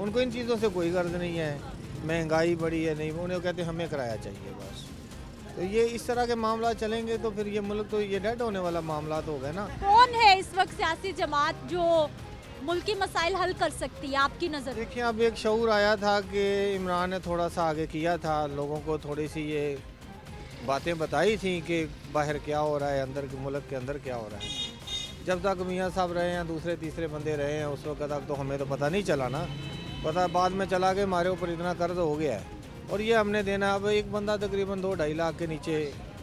उनको इन चीज़ों से कोई गर्ज नहीं है। महँगाई बढ़ी है नहीं उन्हें कहते हमें किराया चाहिए बस। तो ये इस तरह के मामला चलेंगे तो फिर ये मुल्क तो ये डेड होने वाला मामला तो हो गए ना। कौन है इस वक्त सियासी जमात जो मुल्की मसाइल हल कर सकती है आपकी नज़र? देखिए अब एक शऊर आया था कि इमरान ने थोड़ा सा आगे किया था लोगों को थोड़ी सी ये बातें बताई थी कि बाहर क्या हो रहा है अंदर के मुल्क के अंदर क्या हो रहा है। जब तक मियाँ साहब रहे हैं दूसरे तीसरे बंदे रहे हैं उस वक्त तक तो हमें तो पता नहीं चला ना। पता बाद में चला के हमारे ऊपर इतना कर्ज हो गया है। और ये हमने देना अब एक बंदा तकरीबन दो ढाई लाख के नीचे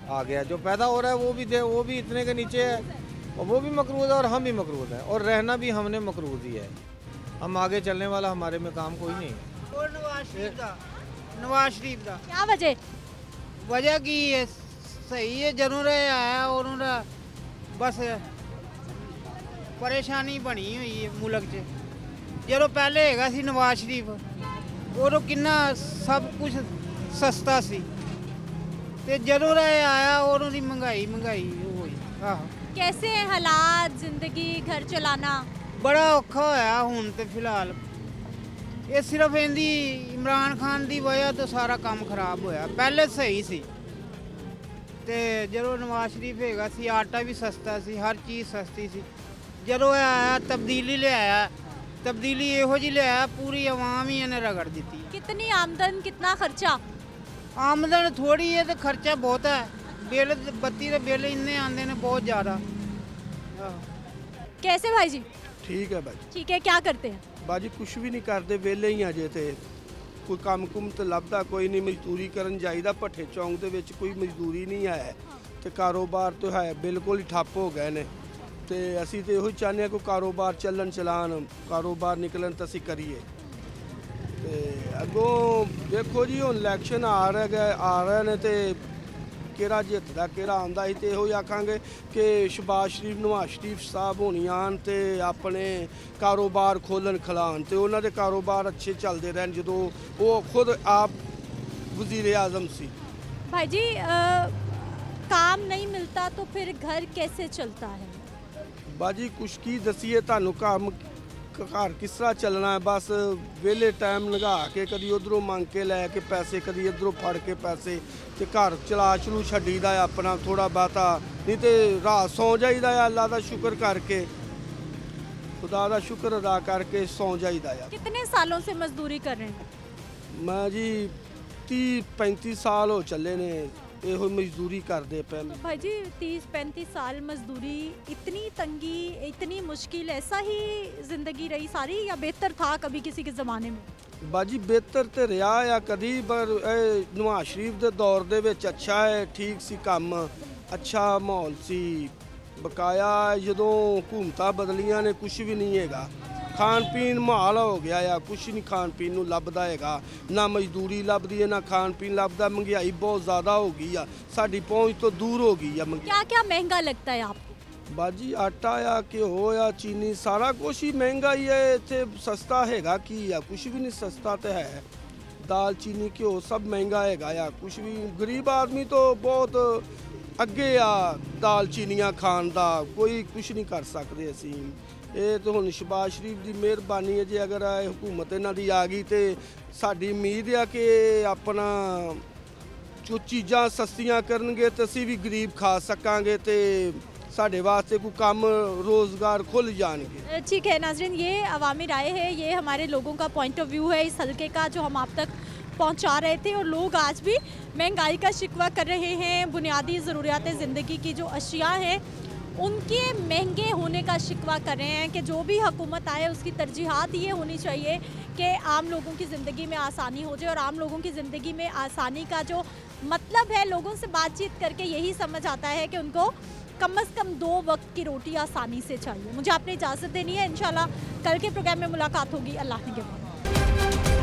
आ गया। जो पैदा हो रहा है वो भी दे वो भी इतने के नीचे है और वो भी मकरूज है और हम भी मकरूज हैं। और रहना भी हमने मकरूज ही है। हम आगे चलने वाला हमारे में काम कोई नहीं है। नवाज़ शरीफ का? क्या वजह? वजह की है सही है ज़रूर आया और बस परेशानी बनी हुई है मुल्क से ਜਦੋਂ ਪਹਿਲੇ ਹੈਗਾ ਸੀ ਨਵਾਜ਼ ਸ਼ਰੀਫ ਉਦੋਂ ਕਿੰਨਾ ਸਭ ਕੁਝ ਸਸਤਾ ਸੀ ਤੇ ਜਦੋਂ ਦਾ ਇਹ ਆਇਆ ਉਦੋਂ ਦੀ ਮਹਿੰਗਾਈ ਮਹਿੰਗਾਈ ਹੋਈ ਆਹੋ कैसे हैं हालात जिंदगी घर चलाना ਬੜਾ ਔਖਾ ਹੋਇਆ ਹੁਣ ਤੇ ਫਿਲਹਾਲ ਇਹ ਸਿਰਫ ਇਹਦੀ ਇਮਰਾਨ ਖਾਨ ਦੀ ਵਜ੍ਹਾ ਤੋਂ ਸਾਰਾ ਕੰਮ ਖਰਾਬ ਹੋਇਆ ਪਹਿਲੇ ਸਹੀ ਸੀ ਤੇ ਜਦੋਂ ਨਵਾਜ਼ ਸ਼ਰੀਫ ਹੈਗਾ ਸੀ ਆਟਾ ਵੀ ਸਸਤਾ ਸੀ ਹਰ ਚੀਜ਼ ਸਸਤੀ ਸੀ ਜਦੋਂ ਇਹ ਆਇਆ ਤਬਦੀਲੀ ਲਿਆਇਆ ਤਬਦੀਲੀ ਇਹੋ ਜਿਹੀ ਲਿਆਇਆ ਪੂਰੀ ਆਵਾਮ ਹੀ ਇਹਨੇ ਰਗੜ ਦਿੱਤੀ कितनी आमदन कितना खर्चा ਆਮਦਨ ਥੋੜੀ ਹੈ ਤੇ ਖਰਚਾ ਬਹੁਤ ਹੈ ਬਿੱਲ ਬੱਤੀ ਦੇ ਬਿੱਲ ਇੰਨੇ ਆਉਂਦੇ ਨੇ ਬਹੁਤ ਜ਼ਿਆਦਾ ਆਹੋ कैसे भाई जी ਠੀਕ ਹੈ ਬਾਜੀ ठीक है क्या करते हैं ਬਾਜੀ ਕੁਛ ਵੀ ਨਹੀਂ ਕਰਦੇ ਵਿਹਲੇ ਹੀ ਆ ਜੇ ਤੇ ਕੋਈ ਕੰਮ ਕੁਮ ਤੇ ਲੱਭਦਾ ਕੋਈ ਨਹੀਂ ਮਜ਼ਦੂਰੀ ਕਰਨ ਜਾਈਦਾ ਭੱਠੇ ਚੌਂਕ ਦੇ ਵਿੱਚ ਕੋਈ ਮਜ਼ਦੂਰੀ ਨਹੀਂ ਆਇਆ ਤੇ ਕਾਰੋਬਾਰ ਤੋਂ ਹੈ ਬਿਲਕੁਲ ਹੀ ਠੱਪ ਹੋ ਗਏ ਨੇ ਤੇ ਅਸੀਂ ਤੇ ਇਹੋ ਹੀ ਚਾਹੁੰਦੇ ਹਾਂ ਕੋਈ ਕਾਰੋਬਾਰ ਚੱਲਣ ਚਲਾਣ ਕਾਰੋਬਾਰ ਨਿਕਲਣ ਤਾਂ ਅਸੀਂ ਕਰੀਏ ਤੇ ਅੱਗੋਂ ਦੇਖੋ ਜੀ ਹੁਣ ਇਲੈਕਸ਼ਨ ਆ ਰਹੇ ਆ ਰਹੇ ਨੇ ਤੇ ਕਿਹੜਾ ਜਿੱਤਦਾ ਕਿਹੜਾ ਆਉਂਦਾ ਸੀ ਤੇ ਇਹੋ ਹੀ ਆਖਾਂਗੇ ਕਿ ਸ਼ਬਾਜ਼ ਸ਼ਰੀਫ ਨਵਾਜ਼ ਸ਼ਰੀਫ ਸਾਹਿਬ ਹੋਣੀ ਆਣ ਤੇ ਆਪਣੇ ਕਾਰੋਬਾਰ ਖੋਲਣ ਖਲਾਣ ਤੇ ਉਹਨਾਂ ਦੇ ਕਾਰੋਬਾਰ ਅੱਛੇ ਚੱਲਦੇ ਰਹਿਣ ਜਦੋਂ ਉਹ ਖੁਦ ਆਪ ਵਜ਼ੀਰ ਆਜ਼ਮ ਸੀ भाई जी अ, काम नहीं मिलता तो फिर घर कैसे चलता है ਬਾਜੀ ਕੁਛ ਕੀ ਦਸੀਏ ਤੁਹਾਨੂੰ? ਕੰਮ ਘਰ ਕਿਸ ਤਰ੍ਹਾਂ ਚੱਲਣਾ ਹੈ? ਬਸ ਵਿਹਲੇ ਟਾਈਮ ਲਗਾ ਕੇ ਕਦੀ ਉਧਰੋਂ ਮੰਗ ਕੇ ਲੈ ਕੇ ਪੈਸੇ ਕਦੀ ਇਧਰੋਂ ਫੜ ਕੇ ਪੈਸੇ ਤੇ ਘਰ ਚਲਾ ਚਲੂ ਛੱਡੀ ਦਾ ਆਪਣਾ ਥੋੜਾ ਬਾਤਾ ਨਹੀਂ ਤੇ ਰਾਤ ਸੌ ਜਾਈਦਾ ਆ ਅੱਲਾ ਦਾ ਸ਼ੁਕਰ ਕਰਕੇ। ਖੁਦਾ ਦਾ ਸ਼ੁਕਰ ਅਦਾ ਕਰਕੇ ਸੌ ਜਾਈਦਾ ਆ ਕਿੰਨੇ ਸਾਲੋਂ ਸੇ ਮਜ਼ਦੂਰੀ ਕਰ ਰਹੇ ਮੈਂ ਜੀ 30 35 ਸਾਲ ਹੋ ਚੱਲੇ ਨੇ। ਇਹੋ ਮਜ਼ਦੂਰੀ ਕਰਦੇ ਪਏ ਨੇ। भाई जी तीस पैंतीस साल मजदूरी इतनी तंगी इतनी मुश्किल ऐसा ही जिंदगी रही सारी या बेहतर था कभी किसी के ज़माने में ਬਾਜੀ ਬਿਹਤਰ ਤੇ ਰਿਹਾ ਆ ਕਦੀ ਪਰ ਇਹ ਨਵਾਜ਼ ਸ਼ਰੀਫ ਦੇ ਦੌਰ ਦੇ ਵਿੱਚ ਅੱਛਾ ਹੈ ਠੀਕ ਸੀ ਕੰਮ ਅੱਛਾ ਮਾਹੌਲ ਸੀ ਬਕਾਇਆ ਜਦੋਂ ਹਕੂਮਤਾਂ ਬਦਲੀਆਂ ਨੇ ਕੁਝ ਵੀ ਨਹੀਂ ਹੈਗਾ ਖਾਣ ਪੀਣ ਮਾਹੌਲ ਹੋ ਗਿਆ ਆ ਕੁਝ ਨਹੀਂ ਖਾਣ ਪੀਣ ਨੂੰ ਲੱਭਦਾ ਹੈਗਾ ਨਾ ਮਜ਼ਦੂਰੀ ਲੱਭਦੀ ਹੈ ਨਾ ਖਾਣ ਪੀਣ ਲੱਭਦਾ ਮਹਿੰਗਾਈ ਬਹੁਤ ਜ਼ਿਆਦਾ ਹੋ ਗਈ ਆ ਸਾਡੀ ਪਹੁੰਚ ਤੋਂ ਦੂਰ ਹੋ ਗਈ ਆ ਮਹਿੰਗਾਈ क्या क्या महंगा लगता है आपको ਬਾਜੀ ਆਟਾ ਆ ਘਿਓ ਆ ਚੀਨੀ ਸਾਰਾ ਕੁਝ ਹੀ ਮਹਿੰਗਾ ਹੀ ਹੈ ਇੱਥੇ ਸਸਤਾ ਹੈਗਾ ਕੀ ਆ ਕੁਝ ਵੀ ਨਹੀਂ ਸਸਤਾ ਤੇ ਹੈ ਦਾਲ ਚੀਨੀ ਘਿਓ ਸਭ ਮਹਿੰਗਾ ਹੈਗਾ ਆ ਕੁਝ ਵੀ ਗਰੀਬ ਆਦਮੀ ਤੋਂ ਬਹੁਤ ਅੱਗੇ ਆ ਦਾਲ ਚੀਨੀਆਂ ਖਾਣ ਦਾ ਕੋਈ ਕੁਝ ਨਹੀਂ ਕਰ ਸਕਦੇ ਅਸੀਂ ਇਹ ਤਾਂ ਹੁਣ ਸ਼ਬਾਜ਼ ਸ਼ਰੀਫ ਦੀ ਮਿਹਰਬਾਨੀ ਹੈ ਜੇ ਅਗਰ ਇਹ ਹਕੂਮਤ ਇਹਨਾਂ ਦੀ ਆ ਗਈ ਤੇ ਸਾਡੀ ਉਮੀਦ ਆ ਕਿ ਆਪਣਾ ਜੋ ਚੀਜ਼ਾਂ ਸਸਤੀਆਂ ਕਰਨਗੇ ਤੇ ਅਸੀਂ ਵੀ ਗਰੀਬ ਖਾ ਸਕਾਂਗੇ ਤੇ ਸਾਡੇ ਵਾਸਤੇ ਕੋਈ ਕੰਮ ਰੋਜ਼ਗਾਰ ਖੁੱਲ ਜਾਣਗੇ अ, ठीक है नाजरीन ये अवामी राय है ये हमारे लोगों का पॉइंट ऑफ व्यू है इस हल्के का जो हम आप तक पहुंचा रहे थे और लोग आज भी महंगाई का शिकवा कर रहे हैं बुनियादी ज़रूरियात ज़िंदगी की जो अशिया हैं उनके महँगे होने का शिकवा कर रहे हैं कि जो भी हुकूमत आए, उसकी तरजीहत ये होनी चाहिए कि आम लोगों की ज़िंदगी में आसानी हो जाए और आम लोगों की ज़िंदगी में आसानी का जो मतलब है, लोगों से बातचीत करके यही समझ आता है कि उनको कम अज़ कम दो वक्त की रोटी आसानी से चाहिए। मुझे आपने इजाज़त देनी है। इंशाल्लाह कल के प्रोग्राम में मुलाकात होगी। अल्लाह के बाद